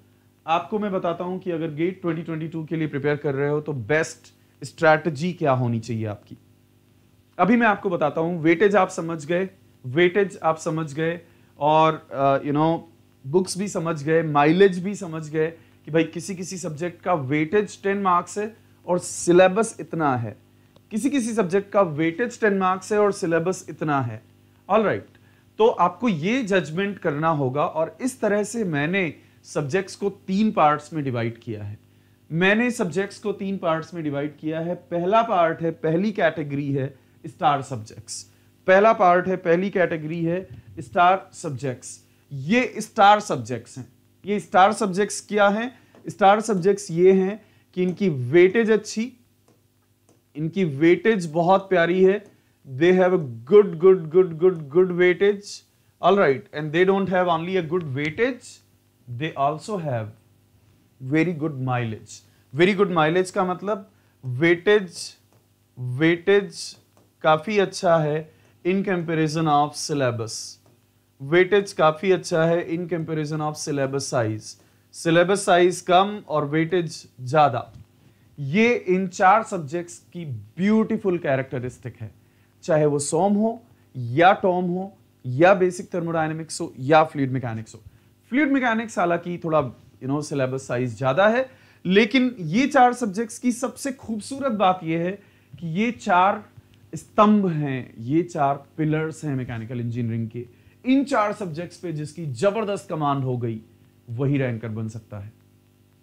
आपको मैं बताता हूँ कि अगर गेट 2022 के लिए प्रिपेयर कर रहे हो तो बेस्ट स्ट्रैटेजी क्या होनी चाहिए आपकी? अभी मैं आपको बताता हूँ वेटेज आप समझ गए वेटेज आप समझ गए और यू नो बुक्स भी समझ गए माइलेज भी समझ गए कि भाई किसी किसी सब्जेक्ट का वेटेज टेन मार्क्स है और सिलेबस इतना है। किसी किसी सब्जेक्ट का वेटेज टेन मार्क्स है और सिलेबस इतना है। All right right. तो आपको ये जजमेंट करना होगा और इस तरह से मैंने सब्जेक्ट्स को तीन पार्ट्स में डिवाइड किया है। मैंने सब्जेक्ट्स को तीन पार्ट्स में डिवाइड किया है। पहला पार्ट है, पहली कैटेगरी है स्टार सब्जेक्ट्स। पहला पार्ट है, पहली कैटेगरी है, स्टार सब्जेक्ट्स। ये स्टार सब्जेक्ट्स हैं। ये स्टार सब्जेक्ट्स क्या है? स्टार सब्जेक्ट्स ये हैं कि इनकी वेटेज अच्छी, इनकी वेटेज बहुत प्यारी है। They have a good good good good good weightage all right and they don't have only a good weightage they also have very good mileage very good mileage का मतलब वेटेज वेटेज काफ़ी अच्छा है in comparison of syllabus. Weightage काफ़ी अच्छा है in comparison of syllabus size. Syllabus size कम और वेटेज ज़्यादा. ये इन चार सब्जेक्ट्स की ब्यूटीफुल कैरेक्टरिस्टिक है. चाहे वो सोम हो, या टॉम हो, या बेसिक थर्मोडाइनमिक्स हो, या फ्लूड मैकेनिक्स हो. फ्लूइड मैकेनिक्स हालाँकि थोड़ा यू नो सिलेबस साइज़ ज़्यादा है, लेकिन ये चार सब्जेक्ट्स की सबसे खूबसूरत बात यह है कि ये चार स्तंभ हैं, ये चार पिलर्स हैं मैकेनिकल इंजीनियरिंग के। इन चार सब्जेक्ट्स पे जिसकी ज़बरदस्त कमांड हो गई, वही रैंकर बन सकता है।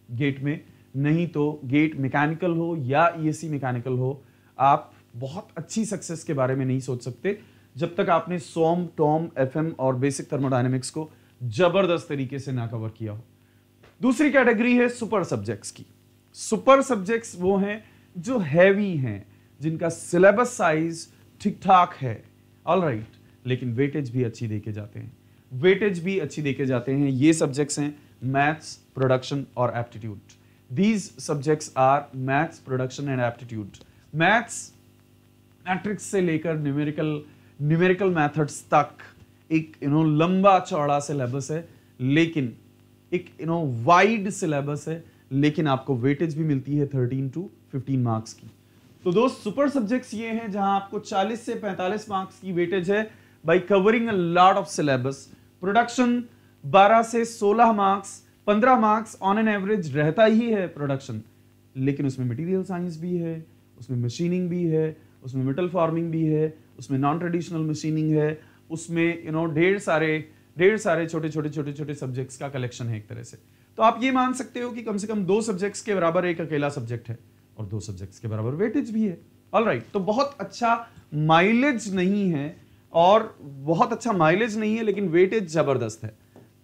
गेट में नहीं तो गेट मैकेनिकल हो या ईएससी e मैकेनिकल हो, आप बहुत अच्छी सक्सेस के बारे में नहीं सोच सकते। जब तक आपने सोम टॉम एफएम और बेसिक थर्मोडाइनमिक्स को ज़बरदस्त तरीके से ना कवर किया हो। दूसरी कैटेगरी है सुपर सब्जेक्ट्स की। सुपर सब्जेक्ट्स वो हैं जो हैवी हैं जिनका सिलेबस साइज़ ठीक ठाक है। ऑल राइट right, लेकिन वेटेज भी अच्छी देके जाते हैं। वेटेज भी अच्छी देके जाते हैं। ये सब्जेक्ट्स हैं मैथ्स प्रोडक्शन और aptitude these subjects are maths production and aptitude. Maths matrix से लेकर न्यूमेरिकल न्यूमेरिकल मेथड्स तक एक यू नो लंबा चौड़ा सिलेबस है लेकिन एक यू नो वाइड सिलेबस है लेकिन आपको वेटेज भी मिलती है 13 टू 15 मार्क्स की। तो दोस्त सुपर सब्जेक्ट्स ये हैं जहाँ आपको 40 से 45 मार्क्स की वेटेज है by covering a lot of syllabus production 12 से 16 मार्क्स, पंद्रह मार्क्स ऑन एन एवरेज रहता ही है प्रोडक्शन लेकिन उसमें मटेरियल साइंस भी है, उसमें मशीनिंग भी है, उसमें मेटल फ़ार्मिंग भी है, उसमें नॉन ट्रेडिशनल मशीनिंग है, उसमें यू नो ढेर सारे ढेर सारे छोटे छोटे छोटे छोटे सब्जेक्ट्स का कलेक्शन है एक तरह से। तो आप ये मान सकते हो कि कम से कम दो सब्जेक्ट्स के बराबर एक अकेला सब्जेक्ट है। और दो सब्जेक्ट्स के बराबर वेटेज भी है। ऑल राइट right, तो बहुत अच्छा माइलेज नहीं है और बहुत अच्छा माइलेज नहीं है लेकिन वेटेज ज़बरदस्त है।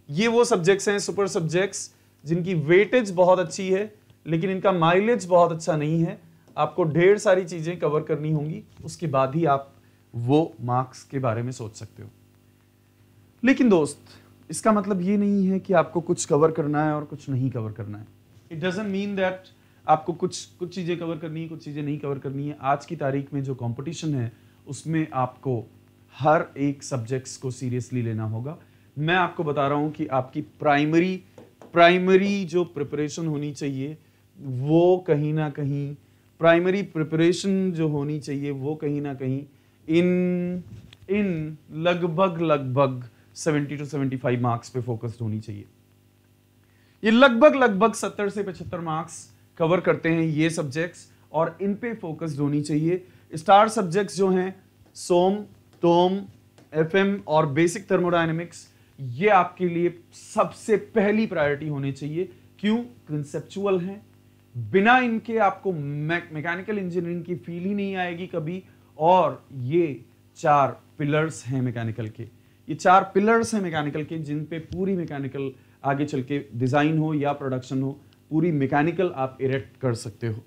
ये वो सब्जेक्ट्स हैं सुपर सब्जेक्ट्स जिनकी वेटेज बहुत अच्छी है लेकिन इनका माइलेज बहुत अच्छा नहीं है। आपको ढेर सारी चीज़ें कवर करनी होंगी उसके बाद ही आप वो मार्क्स के बारे में सोच सकते हो। लेकिन दोस्त इसका मतलब ये नहीं है कि आपको कुछ कवर करना है और कुछ नहीं कवर करना है। इट डजेंट मीन दैट आपको कुछ कुछ चीज़ें कवर करनी है, कुछ चीज़ें नहीं कवर करनी है। आज की तारीख में जो कंपटीशन है, उसमें आपको हर एक सब्जेक्ट्स को सीरियसली लेना होगा। मैं आपको बता रहा हूँ कि आपकी प्राइमरी प्राइमरी जो प्रिपरेशन होनी चाहिए, वो कहीं ना कहीं प्राइमरी प्रिपरेशन जो होनी चाहिए, वो कहीं ना कहीं इन इन लगभग लगभग 70 टू 75 मार्क्स पे फोकस्ड होनी चाहिए। ये लगभग लगभग 70 से 75 मार्क्स कवर करते हैं ये सब्जेक्ट्स और इन पे फोकस्ड होनी चाहिए। स्टार सब्जेक्ट्स जो हैं, सोम टोम एफएम और बेसिक थर्मोडाइनमिक्स ये आपके लिए सबसे पहली प्रायोरिटी होनी चाहिए। क्यों? कंसेप्चुअल हैं। बिना इनके आपको मैकेनिकल इंजीनियरिंग की फील ही नहीं आएगी कभी। और ये चार पिलर्स हैं मैकेनिकल के। ये चार पिलर्स हैं मैकेनिकल के जिन पे पूरी मैकेनिकल आगे चल के डिज़ाइन हो या प्रोडक्शन हो। पूरी मैकेनिकल आप इरेक्ट कर सकते हो।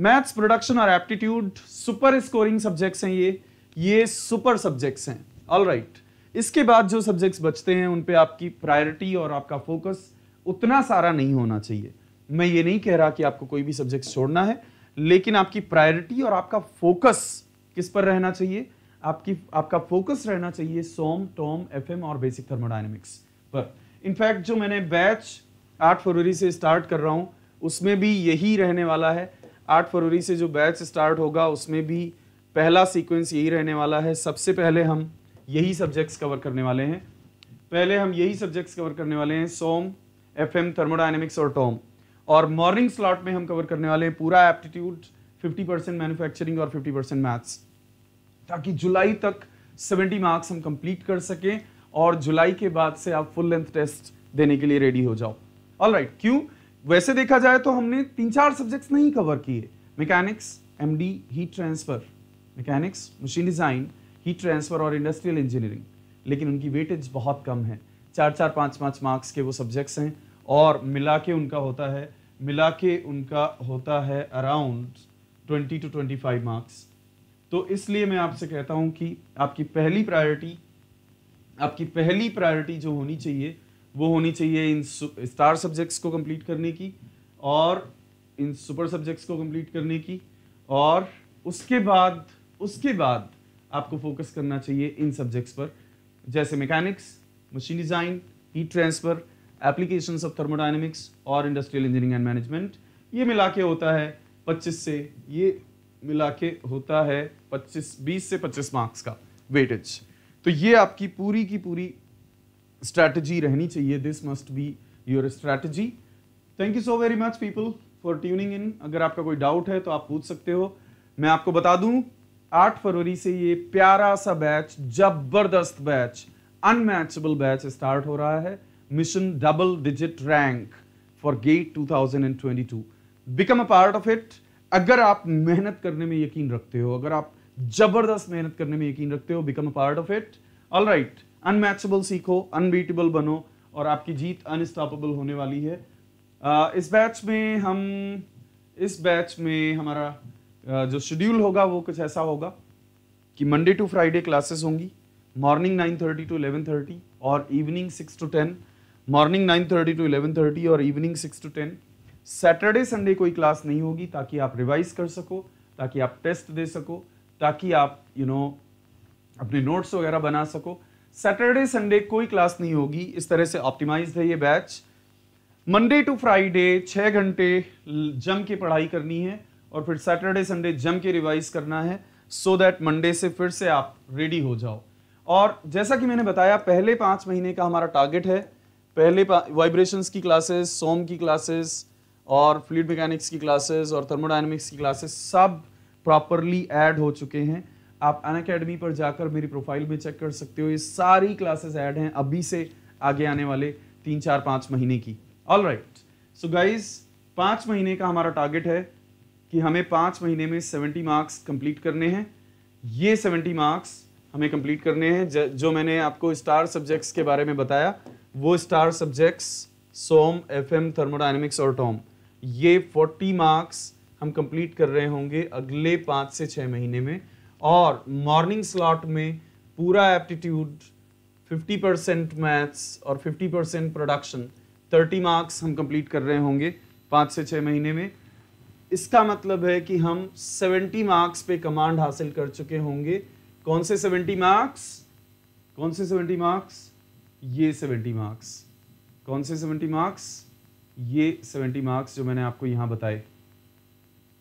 मैथ्स प्रोडक्शन और एप्टीट्यूड सुपर स्कोरिंग सब्जेक्ट्स हैं ये। ये सुपर सब्जेक्ट्स हैं। All right right. इसके बाद जो सब्जेक्ट्स बचते हैं, उन पे आपकी प्रायोरिटी और आपका फोकस उतना सारा नहीं होना चाहिए। मैं ये नहीं कह रहा कि आपको कोई भी सब्जेक्ट छोड़ना है, लेकिन आपकी प्रायोरिटी और आपका फोकस किस पर रहना चाहिए? आपकी, आपका फोकस रहना चाहिए सोम, टॉम, एफएम और बेसिक थर्मोडाइनमिक्स पर। इनफैक्ट जो मैंने बैच 8 फरवरी से स्टार्ट कर रहा हूँ, उसमें भी यही रहने वाला है। आठ फरवरी से जो बैच स्टार्ट होगा, उसमें भी पहला सीक्वेंस यही रहने वाला है। सबसे पहले हम यही सब्जेक्ट्स कवर करने वाले हैं। पहले हम यही सब्जेक्ट्स कवर करने वाले हैं, सोम एफ़ एम थर्मोडाइनमिक्स और टॉम। और मॉर्निंग स्लॉट में हम कवर करने वाले हैं पूरा एप्टीट्यूड 50 परसेंट मैन्युफैक्चरिंग और 50 परसेंट मैथ्स ताकि जुलाई तक 70 मार्क्स हम कंप्लीट कर सकें और जुलाई के बाद से आप फुल लेंथ टेस्ट देने के लिए रेडी हो जाओ। ऑल राइट right, क्यों? वैसे देखा जाए तो हमने तीन चार सब्जेक्ट्स नहीं कवर किए। Mechanics MD heat transfer mechanics machine design heat transfer और इंडस्ट्रियल इंजीनियरिंग लेकिन उनकी वेटेज बहुत कम है। चार चार पाँच पाँच मार्क्स के वो सब्जेक्ट्स हैं और मिला के उनका होता है मिला के उनका होता है around twenty two twenty five marks तो इसलिए मैं आपसे कहता हूँ कि आपकी पहली प्रायोरिटी आपकी पहली प्रायोरिटी जो होनी चाहिए वो होनी चाहिए इन स्टार सब्जेक्ट्स को कंप्लीट करने की और इन सुपर सब्जेक्ट्स को कंप्लीट करने की और उसके बाद उसके बाद आपको फोकस करना चाहिए इन सब्जेक्ट्स पर। जैसे mechanics, machine design, heat transfer application of thermodynamics और इंडस्ट्रियल इंजीनियरिंग एंड मैनेजमेंट। ये मिला के होता है 25 से, ये मिला के होता है 25 20 से 25 मार्क्स का वेटेज। तो ये आपकी पूरी की पूरी स्ट्रैटेजी रहनी चाहिए. This must be your strategy thank you so very much people for tuning in अगर आपका कोई डाउट है तो आप पूछ सकते हो. मैं आपको बता दूँ 8 फरवरी से ये प्यारा सा बैच ज़बरदस्त बैच अनमैचेबल बैच स्टार्ट हो रहा है. Mission double digit rank for GATE 2022 become a part of it अगर आप मेहनत करने में यकीन रखते हो, अगर आप ज़बरदस्त मेहनत करने में यकीन रखते हो become a part of it all right unmatchable सीखो अनबीटेबल बनो और आपकी जीत अनस्टॉपेबल होने वाली है। इस बैच में हम इस बैच में हमारा जो शेड्यूल होगा वो कुछ ऐसा होगा कि मंडे टू फ्राइडे क्लासेस होंगी मॉर्निंग 9:30 टू 11:30 और इवनिंग 6 टू 10 मॉर्निंग 9:30 टू 11:30 और इवनिंग 6 टू 10 सैटरडे संडे कोई क्लास नहीं होगी ताकि आप रिवाइज कर सको ताकि आप टेस्ट दे सको ताकि आप यू you नो know, अपने नोट्स वगैरह बना सको। सैटरडे संडे कोई क्लास नहीं होगी। इस तरह से ऑप्टिमाइज है ये बैच मंडे टू फ्राइडे छः घंटे जम के पढ़ाई करनी है और फिर सैटरडे संडे जम के रिवाइज करना है सो दैट मंडे से फिर से आप रेडी हो जाओ। और जैसा कि मैंने बताया, पहले पाँच महीने का हमारा टारगेट है। पहले वाइब्रेशंस की क्लासेस सोम की क्लासेस और फ्लूड मैकेनिक्स की क्लासेस और थर्मोडाइनमिक्स की क्लासेस सब प्रॉपरली ऐड हो चुके हैं। आप अन अकेडमी पर जाकर मेरी प्रोफ़ाइल में चेक कर सकते हो। ये सारी क्लासेस ऐड हैं अभी से आगे आने वाले तीन, चार, पाँच महीने की। ऑल राइट सो गाइज़ पाँच महीने का हमारा टारगेट है कि हमें पाँच महीने में सेवेंटी मार्क्स कंप्लीट करने हैं। ये सेवेंटी मार्क्स हमें कंप्लीट करने हैं। जो मैंने आपको स्टार सब्जेक्ट्स के बारे में बताया, वो star subjects SOM F M thermodynamics और टॉम। ये 40 मार्क्स हम कंप्लीट कर रहे होंगे अगले पाँच से छः महीने में। और मॉर्निंग स्लॉट में पूरा एप्टीट्यूड 50 परसेंट मैथ्स और 50 परसेंट प्रोडक्शन 30 मार्क्स हम कंप्लीट कर रहे होंगे पाँच से छः महीने में। इसका मतलब है कि हम 70 मार्क्स पे कमांड हासिल कर चुके होंगे। कौन से 70 मार्क्स कौन से 70 मार्क्स ये 70 मार्क्स कौन से 70 मार्क्स ये 70 मार्क्स जो मैंने आपको यहाँ बताए।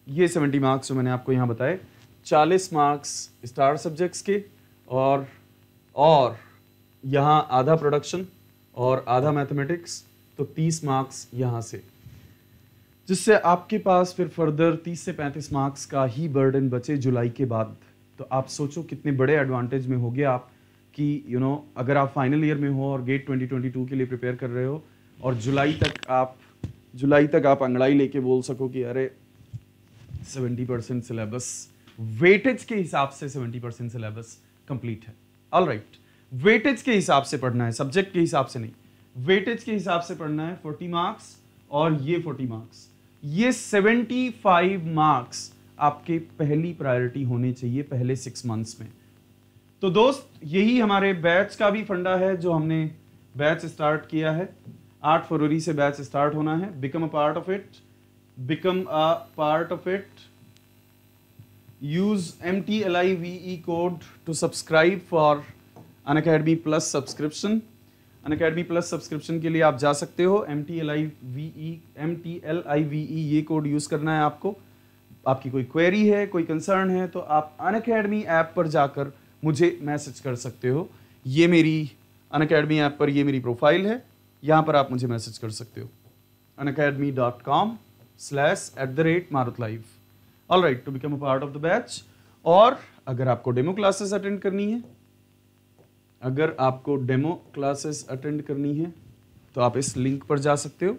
ये 70 मार्क्स जो मैंने आपको यहाँ बताए। 40 मार्क्स स्टार सब्जेक्ट्स के और और यहाँ आधा प्रोडक्शन और आधा मैथमेटिक्स तो 30 मार्क्स यहाँ से। जिससे आपके पास फिर फर्दर 30 से 35 मार्क्स का ही बर्डन बचे जुलाई के बाद। तो आप सोचो कितने बड़े एडवांटेज में हो गया आप कि यू you नो know, अगर आप फाइनल ईयर में हो और गेट 2022 के लिए प्रिपेयर कर रहे हो और जुलाई तक आप जुलाई तक आप अंगड़ाई लेके बोल सको कि अरे 70 परसेंट सिलेबस वेटेज के हिसाब से 70 परसेंट सिलेबस कंप्लीट है। ऑल राइट वेटेज के हिसाब से पढ़ना है सब्जेक्ट के हिसाब से नहीं। वेटेज के हिसाब से पढ़ना है 40 मार्क्स और ये 40 मार्क्स ये 75 मार्क्स आपके पहली प्रायोरिटी होने चाहिए पहले सिक्स मंथ्स में। तो दोस्त, यही हमारे बैच का भी फंडा है जो हमने बैच स्टार्ट किया है। आठ फरवरी से बैच स्टार्ट होना है। Become a part of it become a part of it use M T L I V E code to subscribe for Unacademy plus subscription Unacademy plus subscription के लिए आप जा सकते हो। M T L I V E M T L I V E ये कोड यूज़ करना है आपको। आपकी कोई क्वेरी है, कोई कंसर्न है तो आप अन अकेडमी ऐप पर जाकर मुझे मैसेज कर सकते हो। ये मेरी अन अकेडमी ऐप पर ये मेरी प्रोफ़ाइल है। यहाँ पर आप मुझे मैसेज कर सकते हो। Unacademy dot com slash at the rate Marut live all right to become a part of the batch और अगर आपको डेमो क्लासेस अटेंड करनी है, अगर आपको डेमो क्लासेस अटेंड करनी है तो आप इस लिंक पर जा सकते हो।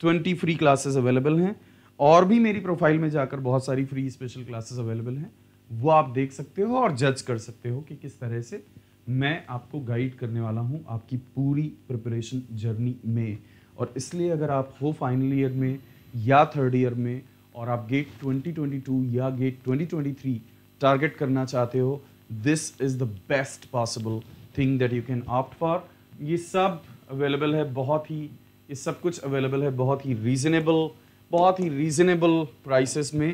ट्वेंटी फ्री क्लासेस अवेलेबल हैं। और भी मेरी प्रोफ़ाइल में जाकर बहुत सारी फ्री स्पेशल क्लासेस अवेलेबल हैं। वो आप देख सकते हो और जज कर सकते हो कि किस तरह से मैं आपको गाइड करने वाला हूँ आपकी पूरी प्रिपरेशन जर्नी में। और इसलिए अगर आप हो फाइनल ईयर में या थर्ड ईयर में और आप गेट 2022 या गेट 2023 टारगेट करना चाहते हो this is the best possible thing that you can opt for ये सब अवेलेबल है बहुत ही ये सब कुछ अवेलेबल है बहुत ही रीज़नेबल बहुत ही रीज़नेबल प्राइसेस में।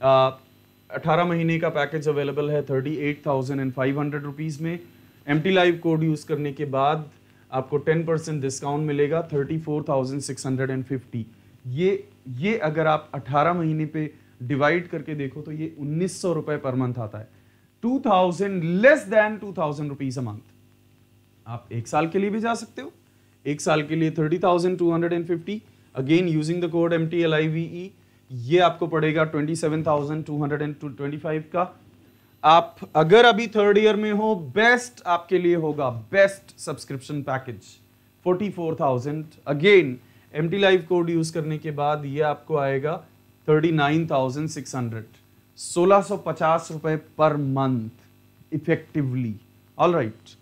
अठारह महीने का पैकेज अवेलेबल है thirty eight thousand and five hundred rupees में। M T live code use करने के बाद आपको 10 परसेंट डिस्काउंट मिलेगा 34,650 ये ये अगर आप 18 महीने पे डिवाइड करके देखो तो ये उन्नीस सौ रुपए पर मंथ आता है। 2000 less than 2000 rupees a month आप एक साल के लिए भी जा सकते हो। एक साल के लिए 30,250 again using the code M T L I V E ये आपको पड़ेगा 27,225 का। आप अगर अभी थर्ड ईयर में हो बेस्ट आपके लिए होगा best subscription package 44,000 again M T live code use करने के बाद ये आपको आएगा 39,600 1650 रुपए per month effectively all right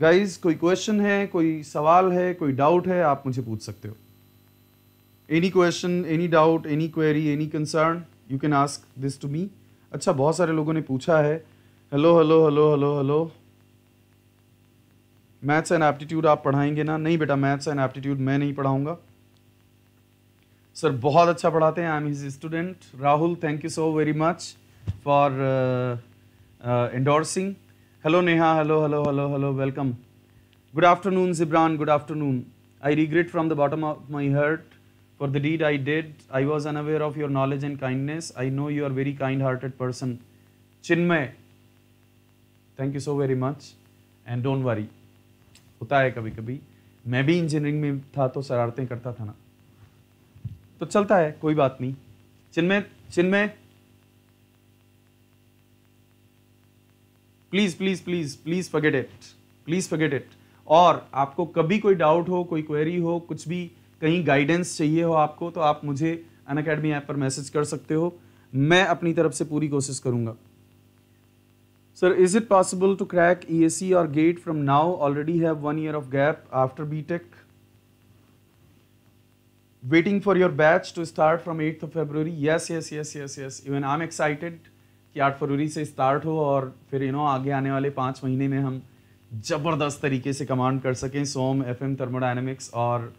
guys कोई क्वेश्चन है कोई सवाल है कोई डाउट है आप मुझे पूछ सकते हो. Any question any doubt any query any concern you can ask this to me अच्छा बहुत सारे लोगों ने पूछा है. Hello hello hello hello hello maths and aptitude आप पढ़ाएँगे ना? नहीं बेटा मैथ्स एंड एप्टीट्यूड मैं नहीं पढ़ाऊँगा. सर बहुत अच्छा पढ़ाते हैं I am his student Rahul thank you so very much for endorsing hello Neha hello hello hello hello welcome good afternoon Jibran good afternoon I regret from the bottom of my heart For the deed I did, I was unaware of your knowledge and kindness. I know you are very kind-hearted person. Chinmay, thank you so very much. And don't worry, होता है कभी कभी मैं भी इंजीनियरिंग में था तो शरारतें करता था ना। तो चलता है, कोई बात नहीं। Chinmay Chinmay. Please please please please forget it please forget it और आपको कभी कोई डाउट हो, कोई क्वेरी हो, कुछ भी, कहीं गाइडेंस चाहिए हो आपको तो आप मुझे अन अकेडमी ऐप पर मैसेज कर सकते हो। मैं अपनी तरफ़ से पूरी कोशिश करूँगा। Sir is it possible to crack E S C और GATE from now already have one year of gap after B tech waiting for your batch to start from eight of February yes yes yes yes yes even I am excited कि आठ फरवरी से स्टार्ट हो और फिर यू नो आगे आने वाले पाँच महीने में हम ज़बरदस्त तरीके से कमांड कर सकें सोम एफ़ एम थर्मोडाइनमिक्स और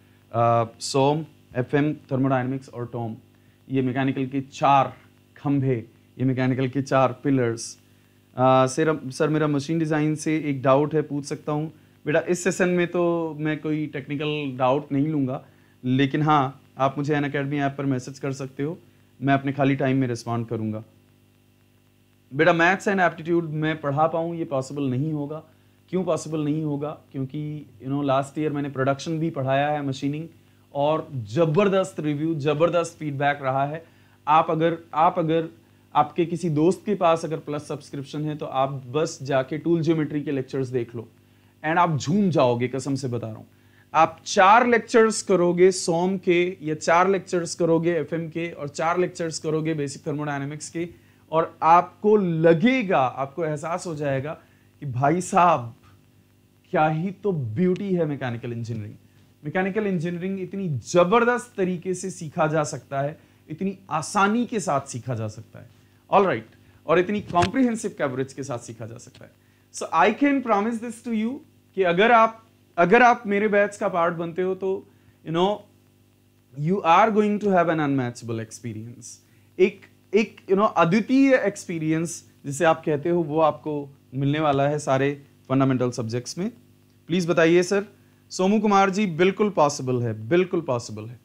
सोम एफ़ एम थर्मोडाइनमिक्स और टोम। ये मैकेनिकल के चार खंभे, ये मैकेनिकल के चार पिलर्स सर सर, मेरा मशीन डिज़ाइन से एक डाउट है, पूछ सकता हूँ। बेटा, इस सेशन में तो मैं कोई टेक्निकल डाउट नहीं लूँगा। लेकिन हाँ आप मुझे एन अकेडमी ऐप पर मैसेज कर सकते हो। मैं अपने खाली टाइम में रिस्पॉन्ड करूँगा। बेटा मैथ्स एंड एप्टीट्यूड मैं पढ़ा पाऊँ, ये पॉसिबल नहीं होगा। क्यों पॉसिबल नहीं होगा? क्योंकि यू नो लास्ट ईयर मैंने प्रोडक्शन भी पढ़ाया है मशीनिंग और ज़बरदस्त रिव्यू ज़बरदस्त फीडबैक रहा है। आप अगर आप अगर आपके किसी दोस्त के पास अगर प्लस सब्सक्रिप्शन है तो आप बस जाके टूल ज्योमेट्री के लेक्चर्स देख लो। एंड आप झूम जाओगे, कसम से बता रहा हूँ। आप चार लेक्चर्स करोगे सोम के, या चार लेक्चर्स करोगे एफएम के, और चार लेक्चर्स करोगे बेसिक थर्मोडाइनमिक्स के, और आपको लगेगा, आपको एहसास हो जाएगा कि भाई साहब, क्या ही तो ब्यूटी है मैकेनिकल इंजीनियरिंग मैकेनिकल इंजीनियरिंग इतनी ज़बरदस्त तरीके से सीखा जा सकता है, इतनी आसानी के साथ सीखा जा सकता है ऑल राइट right. और इतनी कॉम्प्रिहेंसिव कवरेज के साथ सीखा जा सकता है so I can promise this to you कि अगर आप अगर आप मेरे बैच का पार्ट बनते हो तो you know you are going to have an unmatchable experience एक एक यू नो अद्वितीय एक्सपीरियंस जिसे आप कहते हो, वो आपको मिलने वाला है सारे फंडामेंटल सब्जेक्ट्स में। प्लीज़ बताइए सर सोमू कुमार जी, बिल्कुल पॉसिबल है, बिल्कुल पॉसिबल है।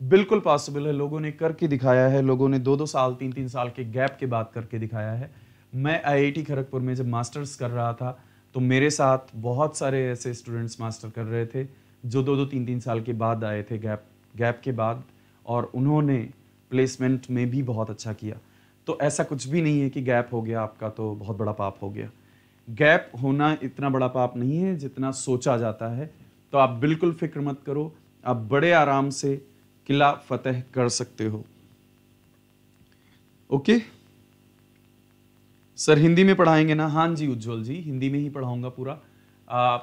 बिल्कुल पॉसिबल है, लोगों ने करके दिखाया है, लोगों ने दो दो साल तीन तीन साल के गैप के बाद करके दिखाया है। मैं आईआईटी खड़गपुर में जब मास्टर्स कर रहा था तो मेरे साथ बहुत सारे ऐसे स्टूडेंट्स मास्टर कर रहे थे, जो दो दो तीन तीन साल के बाद आए थे गैप गैप के बाद, और उन्होंने प्लेसमेंट में भी बहुत अच्छा किया। तो ऐसा कुछ भी नहीं है कि गैप हो गया आपका तो बहुत बड़ा पाप हो गया। गैप होना इतना बड़ा पाप नहीं है जितना सोचा जाता है। तो आप बिल्कुल फ़िक्र मत करो, आप बड़े आराम से किला फतेह कर सकते हो। ओके? सर हिंदी में पढ़ाएँगे ना? हाँ जी उज्जवल जी हिंदी में ही पढ़ाऊँगा पूरा। आ,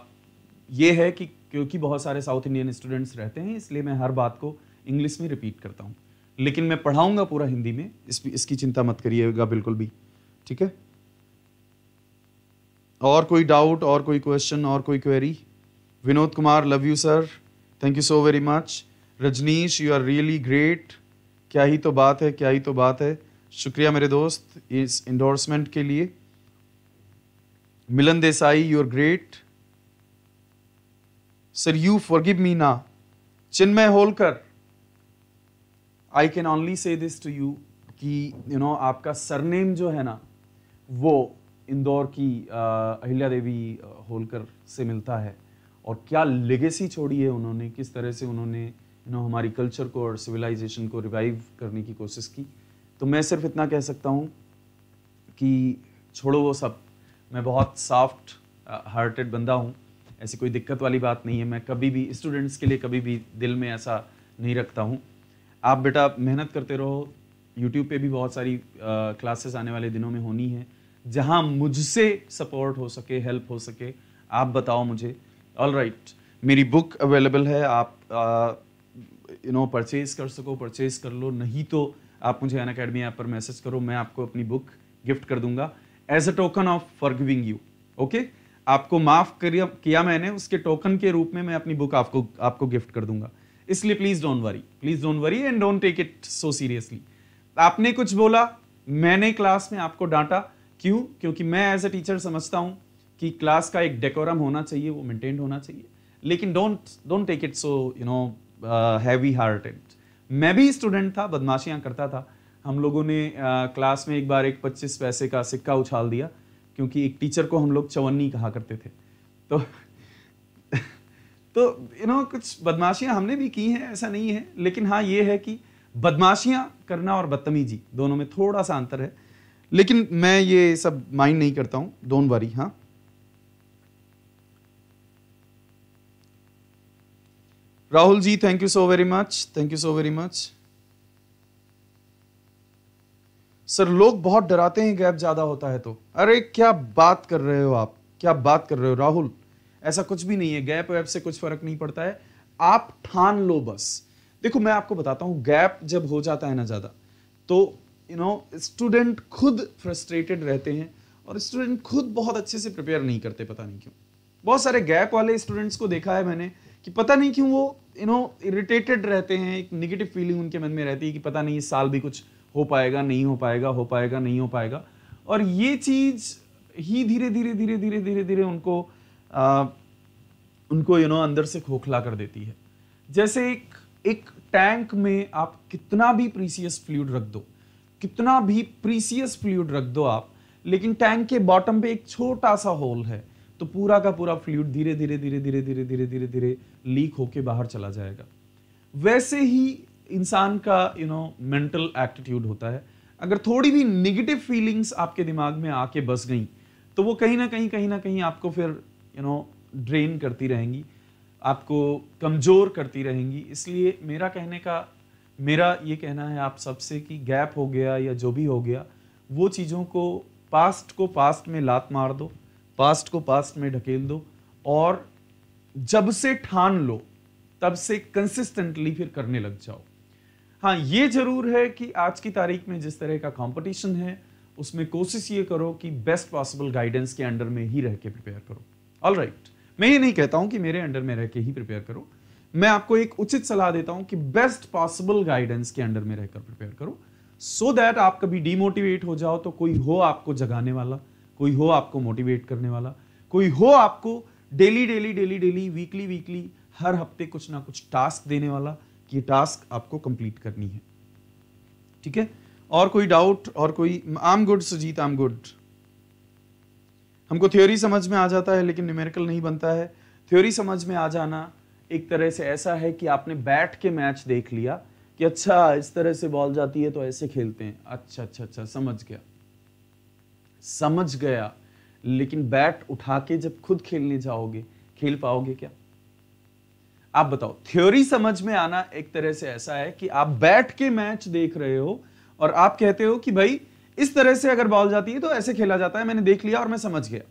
ये है कि क्योंकि बहुत सारे साउथ इंडियन स्टूडेंट्स रहते हैं इसलिए मैं हर बात को इंग्लिश में रिपीट करता हूँ। लेकिन मैं पढ़ाऊँगा पूरा हिंदी में इस, इसकी चिंता मत करिएगा बिल्कुल भी। ठीक है? और कोई डाउट और कोई क्वेश्चन और कोई query Vinod Kumar love you sir thank you so very much Rajnish you are really great क्या ही तो बात है क्या ही तो बात है। शुक्रिया मेरे दोस्त इस इंडोर्समेंट के लिए। Milan Desai you are great sir you forgive me ना। Chinmay Holkar I can only say this to you कि यू नो आपका सरनेम जो है ना, वो इंदौर की अहिल्या देवी होलकर से मिलता है। और क्या लेगेसी छोड़ी है उन्होंने, किस तरह से उन्होंने यू नो हमारी कल्चर को और सिविलाइजेशन को रिवाइव करने की कोशिश की। तो मैं सिर्फ़ इतना कह सकता हूँ कि छोड़ो वो सब। मैं बहुत सॉफ्ट हार्टेड बंदा हूँ। ऐसी कोई दिक्कत वाली बात नहीं है। मैं कभी भी स्टूडेंट्स के लिए कभी भी दिल में ऐसा नहीं रखता हूँ। आप बेटा मेहनत करते रहो। यूट्यूब पे भी बहुत सारी क्लासेस आने वाले दिनों में होनी है। जहाँ मुझसे सपोर्ट हो सके हेल्प हो सके, आप बताओ मुझे। All right right. मेरी बुक अवेलेबल है। आप यू नो परचेज कर सको परचेज कर लो। नहीं तो आप मुझे अन अकेडमी ऐप पर मैसेज करो, मैं आपको अपनी बुक गिफ्ट कर दूँगा. As a token of forgiving you okay आपको माफ़ किया मैंने, उसके टोकन के रूप में मैं अपनी बुक आपको आपको गिफ्ट कर दूँगा. इसलिए please don't worry please don't worry and don't take it so seriously आपने कुछ बोला, मैंने क्लास में आपको डांटा. क्यों? क्योंकि मैं एज अ टीचर समझता हूँ कि क्लास का एक डेकोरम होना चाहिए, वो मेंटेन होना चाहिए. लेकिन don't don't take it so you know heavy hearted मैं भी स्टूडेंट था बदमाशियाँ करता था। हम लोगों ने आ, क्लास में एक बार एक पच्चीस पैसे का सिक्का उछाल दिया क्योंकि एक टीचर को हम लोग चवन्नी कहा करते थे। तो तो यू नो कुछ बदमाशियाँ हमने भी की हैं ऐसा नहीं है। लेकिन हाँ ये है कि बदमाशियाँ करना और बदतमीजी दोनों में थोड़ा सा अंतर है। लेकिन मैं ये सब माइंड नहीं करता हूँ डोंट वरी हाँ। Rahul ji thank you so very much thank you so very much sir लोग बहुत डराते हैं गैप ज़्यादा होता है तो। अरे, क्या बात कर रहे हो आप? क्या बात कर रहे हो, राहुल? ऐसा कुछ भी नहीं है। गैप वैप से कुछ फ़र्क नहीं पड़ता है। आप ठान लो बस। देखो, मैं आपको बताता हूँ, गैप जब हो जाता है ना ज़्यादा तो यू नो स्टूडेंट खुद फ्रस्ट्रेटेड रहते हैं और स्टूडेंट खुद बहुत अच्छे से प्रिपेयर नहीं करते, पता नहीं क्यों। बहुत सारे गैप वाले स्टूडेंट्स को देखा है मैंने कि पता नहीं क्यों वो यू नो इरिटेटेड रहते हैं एक निगेटिव फीलिंग उनके मन में रहती है कि पता नहीं इस साल भी कुछ हो पाएगा नहीं हो पाएगा हो पाएगा नहीं हो पाएगा। और ये चीज़ ही धीरे धीरे धीरे धीरे धीरे धीरे उनको आ, उनको यू नो अंदर से खोखला कर देती है। जैसे एक एक टैंक में आप कितना भी प्रीसियस फ्लूड रख दो कितना भी प्रीसियस फ्लूड रख दो आप लेकिन टैंक के बॉटम पे एक छोटा सा होल है। तो पूरा का पूरा फ्लूड धीरे धीरे धीरे धीरे धीरे धीरे धीरे धीरे लीक होके बाहर चला जाएगा। वैसे ही इंसान का यू नो मेंटल एटीट्यूड होता है। अगर थोड़ी भी निगेटिव फीलिंग्स आपके दिमाग में आके बस गई तो वो कहीं ना कहीं कहीं ना कहीं आपको फिर यू नो ड्रेन करती रहेंगी, आपको कमज़ोर करती रहेंगी। इसलिए मेरा कहने का, मेरा ये कहना है आप सबसे कि गैप हो गया या जो भी हो गया, वो चीज़ों को पास्ट को पास्ट में लात मार दो। पास्ट को पास्ट में ढकेल दो और जब से ठान लो, तब से कंसिस्टेंटली फिर करने लग जाओ। हाँ ये ज़रूर है कि आज की तारीख में जिस तरह का कंपटीशन है, उसमें कोशिश ये करो कि बेस्ट पॉसिबल गाइडेंस के अंडर में ही रह के प्रिपेयर करो। All right right. मैं ये नहीं कहता हूँ कि मेरे अंडर में रह के ही प्रिपेयर करो। मैं आपको एक उचित सलाह देता हूँ कि बेस्ट पॉसिबल गाइडेंस के अंडर में रहकर प्रिपेयर करो। सो so दैट आप कभी डिमोटिवेट हो जाओ तो कोई हो आपको जगाने वाला। कोई हो आपको मोटिवेट करने वाला, कोई हो आपको daily daily daily daily weekly weekly हर हफ़्ते कुछ ना कुछ टास्क देने वाला कि टास्क आपको कंप्लीट करनी है। ठीक है? और कोई डाउट और कोई I'm good Sujit I'm good हमको थ्योरी समझ में आ जाता है, लेकिन न्यूमेरिकल नहीं बनता है। थ्योरी समझ में आ जाना एक तरह से ऐसा है कि आपने बैठ के मैच देख लिया कि अच्छा इस तरह से बॉल जाती है तो ऐसे खेलते हैं। अच्छा अच्छा अच्छा समझ गया। समझ गया, लेकिन बैट उठा के जब खुद खेलने जाओगे, खेल पाओगे क्या? आप बताओ थ्योरी समझ में आना एक तरह से ऐसा है कि आप बैठ के मैच देख रहे हो और आप कहते हो कि भाई, इस तरह से अगर बॉल जाती है तो ऐसे खेला जाता है, मैंने देख लिया और मैं समझ गया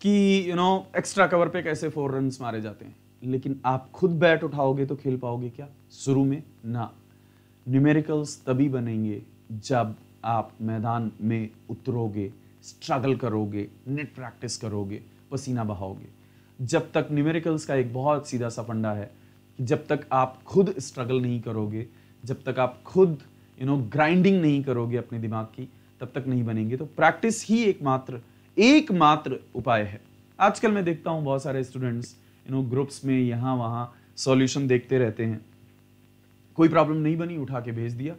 कि यू नो एक्स्ट्रा कवर पे कैसे फोर रन मारे जाते हैं। लेकिन आप खुद बैट उठाओगे तो खेल पाओगे क्या? शुरू में ना। न्यूमेरिकल्स तभी बनेंगे जब आप मैदान में उतरोगे स्ट्रगल करोगे नेट प्रैक्टिस करोगे, पसीना बहाओगे। जब तक न्यूमेरिकल्स का एक बहुत सीधा सा फंडा है कि जब तक आप खुद स्ट्रगल नहीं करोगे, जब तक आप खुद यू नो ग्राइंडिंग नहीं करोगे अपने दिमाग की, तब तक नहीं बनेंगे। तो प्रैक्टिस ही एकमात्र एकमात्र उपाय है। आजकल मैं देखता हूँ बहुत सारे स्टूडेंट्स यू नो ग्रुप्स में यहाँ वहाँ सॉल्यूशन देखते रहते हैं। कोई प्रॉब्लम नहीं बनी, उठा के भेज दिया।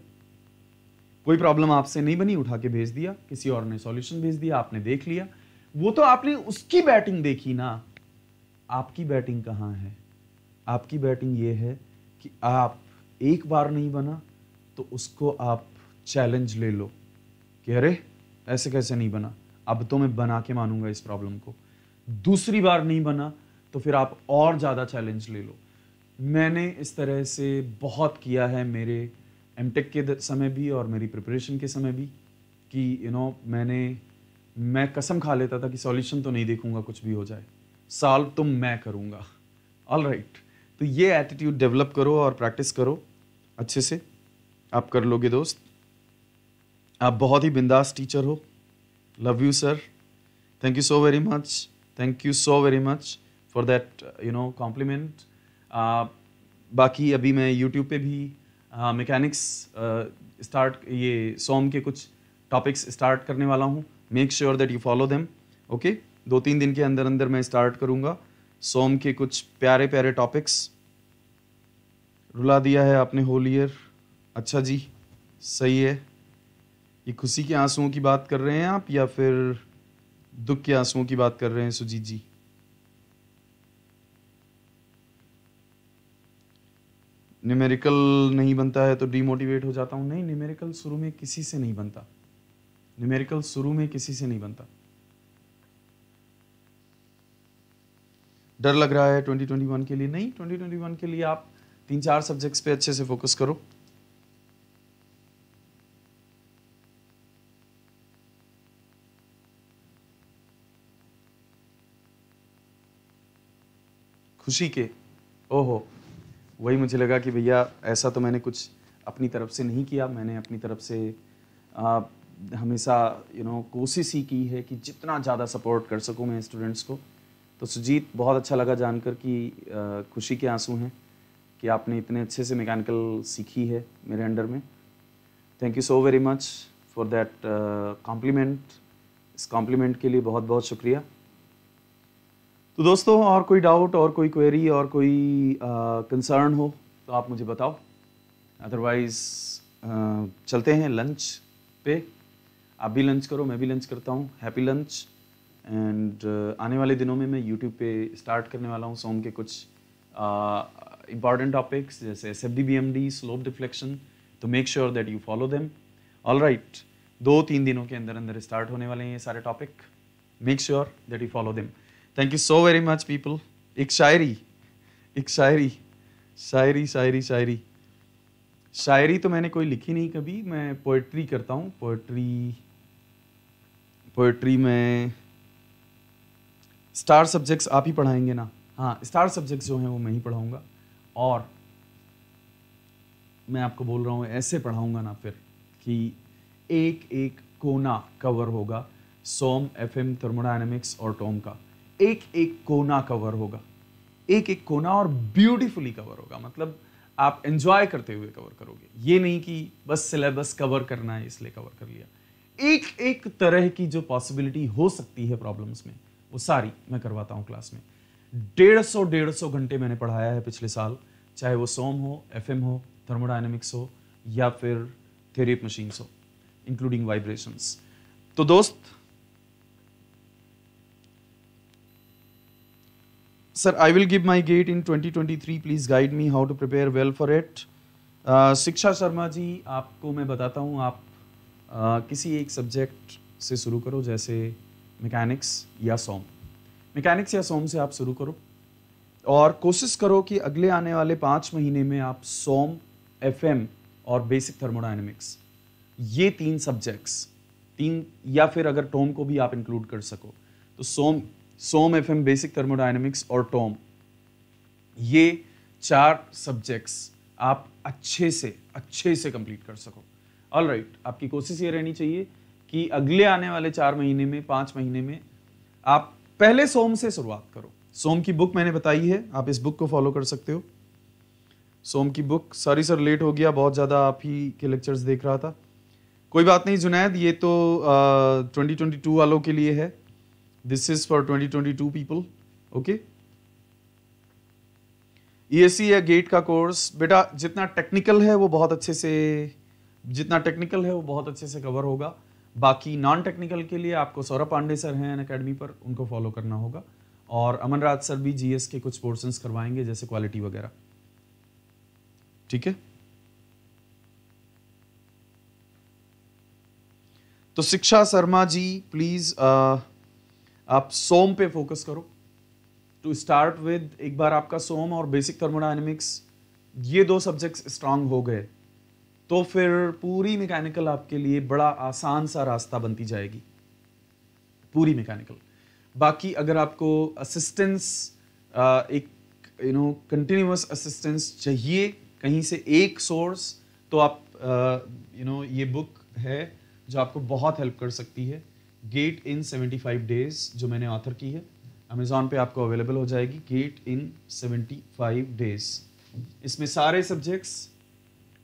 कोई प्रॉब्लम आपसे नहीं बनी उठा के भेज दिया, किसी और ने सॉल्यूशन भेज दिया, आपने देख लिया। वो तो आपने उसकी बैटिंग देखी ना। आपकी बैटिंग कहाँ है? आपकी बैटिंग ये है कि आप एक बार नहीं बना तो उसको आप चैलेंज ले लो कि अरे, ऐसे कैसे नहीं बना? अब तो मैं बना के मानूँगा इस प्रॉब्लम को। दूसरी बार नहीं बना तो फिर आप और ज़्यादा चैलेंज ले लो। मैंने इस तरह से बहुत किया है मेरे एम के समय भी और मेरी प्रिपरेशन के समय भी कि यू you नो know, मैंने मैं कसम खा लेता था कि सॉल्यूशन तो नहीं देखूँगा कुछ भी हो जाए। सॉल्व तो मैं करूँगा। All right. तो ये एटीट्यूड डेवलप करो और प्रैक्टिस करो अच्छे से। आप कर लोगे दोस्त। आप बहुत ही बिंदास टीचर हो। Love you sir thank you so very much thank you so very much for that you know compliment बाकी अभी मैं यूट्यूब पे भी मैकेनिक्स स्टार्ट ये सोम के कुछ टॉपिक्स स्टार्ट करने वाला हूँ। Make sure that you follow them okay दो तीन दिन के अंदर अंदर मैं स्टार्ट करूँगा। सोम के कुछ प्यारे प्यारे टॉपिक्स रुला दिया है आपने होल ईयर अच्छा जी, सही है। ये खुशी के आंसुओं की बात कर रहे हैं आप या फिर दुख के आंसुओं की बात कर रहे हैं सुजीत जी? न्यूमेरिकल नहीं बनता है तो डीमोटिवेट हो जाता हूँ। नहीं न्यूमेरिकल शुरू में किसी से नहीं बनता। न्यूमेरिकल शुरू में किसी से नहीं बनता। डर लग रहा है 2021 के लिए। नहीं 2021 के लिए आप तीन चार सब्जेक्ट्स पे अच्छे से फोकस करो। खुशी के। ओहो वही मुझे लगा कि भैया ऐसा तो मैंने कुछ अपनी तरफ़ से नहीं किया। मैंने अपनी तरफ़ से आ, हमेशा यू नो कोशिश ही की है कि जितना ज़्यादा सपोर्ट कर सकूँ मैं स्टूडेंट्स को। तो सुजीत बहुत अच्छा लगा जानकर कि खुशी के आँसू हैं कि आपने इतने अच्छे से मैकेनिकल सीखी है मेरे अंडर में। Thank you so very much for that compliment इस कॉम्प्लीमेंट के लिए बहुत बहुत शुक्रिया। तो दोस्तों, और कोई डाउट और कोई क्वेरी और कोई कंसर्न हो तो आप मुझे बताओ। अदरवाइज़ चलते हैं लंच पे। आप भी लंच करो, मैं भी लंच करता हूँ। हैप्पी लंच एंड आने वाले दिनों में मैं यूट्यूब पे स्टार्ट करने वाला हूँ सोम के कुछ इंपॉर्टेंट टॉपिक्स जैसे S F D B M D slope deflection तो make sure that you follow them all right दो तीन दिनों के अंदर अंदर स्टार्ट होने वाले हैं ये सारे topic make sure that you follow them thank you so very much people एक शायरी एक शायरी शायरी शायरी शायरी शायरी तो मैंने कोई लिखी नहीं कभी। मैं पोइट्री करता हूँ। पोइट्री पोइट्री में स्टार सब्जेक्ट्स आप ही पढ़ाएँगे ना? हाँ स्टार सब्जेक्ट्स जो हैं वो मैं ही पढ़ाऊँगा। और मैं आपको बोल रहा हूँ, ऐसे पढ़ाऊँगा ना फिर कि एक एक कोना कवर होगा। सोम एफ़ एम थर्मोडाइनमिक्स और टोम का। एक एक कोना कवर होगा। एक एक कोना और ब्यूटीफुली कवर होगा। मतलब आप एंजॉय करते हुए कवर करोगे। ये नहीं कि बस सिलेबस कवर करना है, इसलिए कवर कर लिया। एक एक तरह की जो पॉसिबिलिटी हो सकती है प्रॉब्लम्स में, वो सारी मैं करवाता हूँ क्लास में। डेढ़ सौ डेढ़ सौ घंटे मैंने पढ़ाया है पिछले साल, चाहे वो सोम हो, एफएम हो थर्मोडाइनमिक्स हो, या फिर थेरी मशीन्स हो इंक्लूडिंग वाइब्रेशंस तो दोस्त Sir, I will give my gate in 2023. Please guide me how to prepare well for it. Uh, शिक्षा शर्मा जी आपको मैं बताता हूँ आप uh, किसी एक सब्जेक्ट से शुरू करो जैसे मैकेनिक्स या सोम मैकेनिक्स या सोम से आप शुरू करो और कोशिश करो कि अगले आने वाले पाँच महीने में आप सोम एफ़ एम और बेसिक थर्मोडाइनमिक्स ये तीन सब्जेक्ट्स तीन या फिर अगर टोम को भी आप इंक्लूड कर सको तो SOM SOM F M basic thermodynamics और टॉम ये चार सब्जेक्ट्स आप अच्छे से अच्छे से कंप्लीट कर सको। ऑल राइट right, आपकी कोशिश ये रहनी चाहिए कि अगले आने वाले चार महीने में पाँच महीने में आप पहले सोम से शुरुआत करो। सोम की बुक मैंने बताई है आप इस बुक को फॉलो कर सकते हो। सोम की बुक सॉरी सर लेट हो गया बहुत ज़्यादा आप ही के लेक्चर्स देख रहा था। कोई बात नहीं जुनैद ये तो ट्वेंटी ट्वेंटी टू वालों के लिए है। This is for 2022 people, okay? E या गेट का कोर्स बेटा, जितना टेक्निकल है वो बहुत अच्छे से, जितना टेक्निकल है वो बहुत अच्छे से कवर होगा। बाकी नॉन टेक्निकल के लिए आपको सौरभ पांडे सर हैं अकेडमी पर, उनको फॉलो करना होगा। और अमन राज सर भी जीएस के कुछ पोर्शंस करवाएँगे, जैसे क्वालिटी वगैरह। ठीक है? तो शिक्षा शर्मा जी प्लीज़ आप सोम पे फोकस करो। टू स्टार्ट विद एक बार आपका सोम और बेसिक थर्मोडाइनमिक्स ये दो सब्जेक्ट्स स्ट्रांग हो गए तो फिर पूरी मैकेनिकल आपके लिए बड़ा आसान सा रास्ता बनती जाएगी। पूरी मैकेनिकल बाकी अगर आपको असिस्टेंस एक यू नो कंटिन्यूस असिस्टेंस चाहिए कहीं से एक सोर्स तो आप यू नो ये बुक है जो आपको बहुत हेल्प कर सकती है। गेट इन 75 डेज़ जो मैंने ऑथर की है अमेजोन पे आपको अवेलेबल हो जाएगी गेट इन 75 डेज़ इसमें सारे सब्जेक्ट्स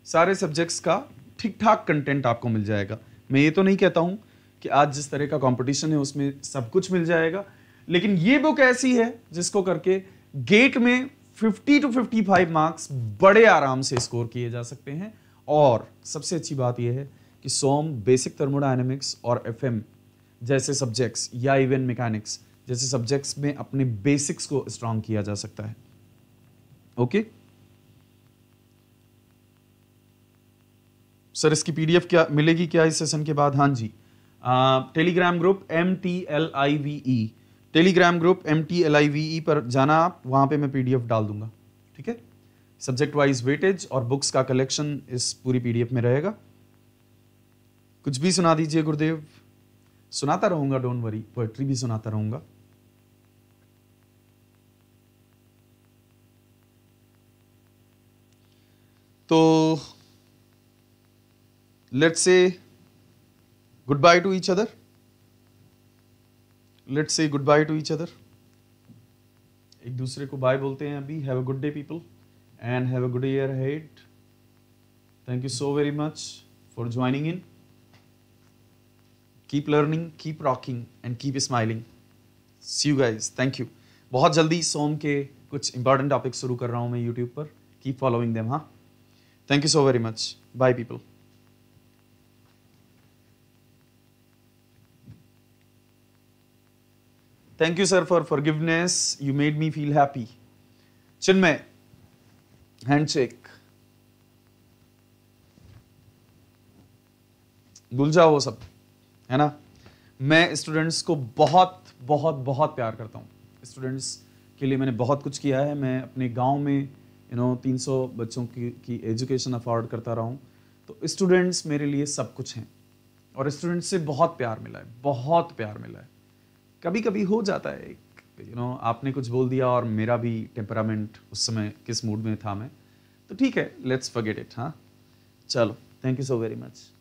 सारे सब्जेक्ट्स का ठीक ठाक कंटेंट आपको मिल जाएगा। मैं ये तो नहीं कहता हूँ कि आज जिस तरह का कंपटीशन है, उसमें सब कुछ मिल जाएगा। लेकिन ये बुक ऐसी है जिसको करके गेट में 50 टू 55 मार्क्स बड़े आराम से स्कोर किए जा सकते हैं। और सबसे अच्छी बात यह है कि सोम बेसिक थर्मोडाइनमिक्स और एफएम जैसे सब्जेक्ट्स या इवन मैकेनिक्स जैसे सब्जेक्ट्स में अपने बेसिक्स को स्ट्रांग किया जा सकता है। ओके? सर इसकी पीडीएफ क्या, मिलेगी क्या इस सेशन के बाद? हाँ जी। Telegram group M T L I V E Telegram group M T L I V E पर जाना आप, वहाँ पे मैं पीडीएफ डाल दूँगा। ठीक है? सब्जेक्ट वाइज वेटेज और बुक्स का कलेक्शन इस पूरी पीडीएफ में रहेगा। कुछ भी सुना दीजिए, गुरुदेव। सुनाता रहूँगा डोंट वरी पोएट्री भी सुनाता रहूँगा। तो let's say goodbye to each other let's say goodbye to each other एक दूसरे को बाय बोलते हैं अभी have a good day people and have a good year ahead thank you so very much for joining in keep learning keep rocking and keep smiling see you guys thank you बहुत जल्दी सोम के कुछ इंपॉर्टेंट टॉपिक शुरू कर रहा हूँ मैं यूट्यूब पर। कीप फॉलोइंग देम हाँ? Thank you so very much bye people Thank you, sir, for forgiveness. You made me feel happy. Chinmay, handshake. जाओ वो सब है ना? मैं स्टूडेंट्स को बहुत बहुत बहुत प्यार करता हूँ। स्टूडेंट्स के लिए मैंने बहुत कुछ किया है। मैं अपने गाँव में यू नो 300 बच्चों की की एजुकेशन अफोर्ड करता रहा हूँ। तो स्टूडेंट्स मेरे लिए सब कुछ हैं। और स्टूडेंट्स से बहुत प्यार मिला है। बहुत प्यार मिला है। कभी कभी हो जाता है एक यू नो know, आपने कुछ बोल दिया और मेरा भी टेम्परामेंट उस समय किस मूड में था मैं। तो ठीक है लेट्स फॉरगेट इट हाँ? चलो thank you so very much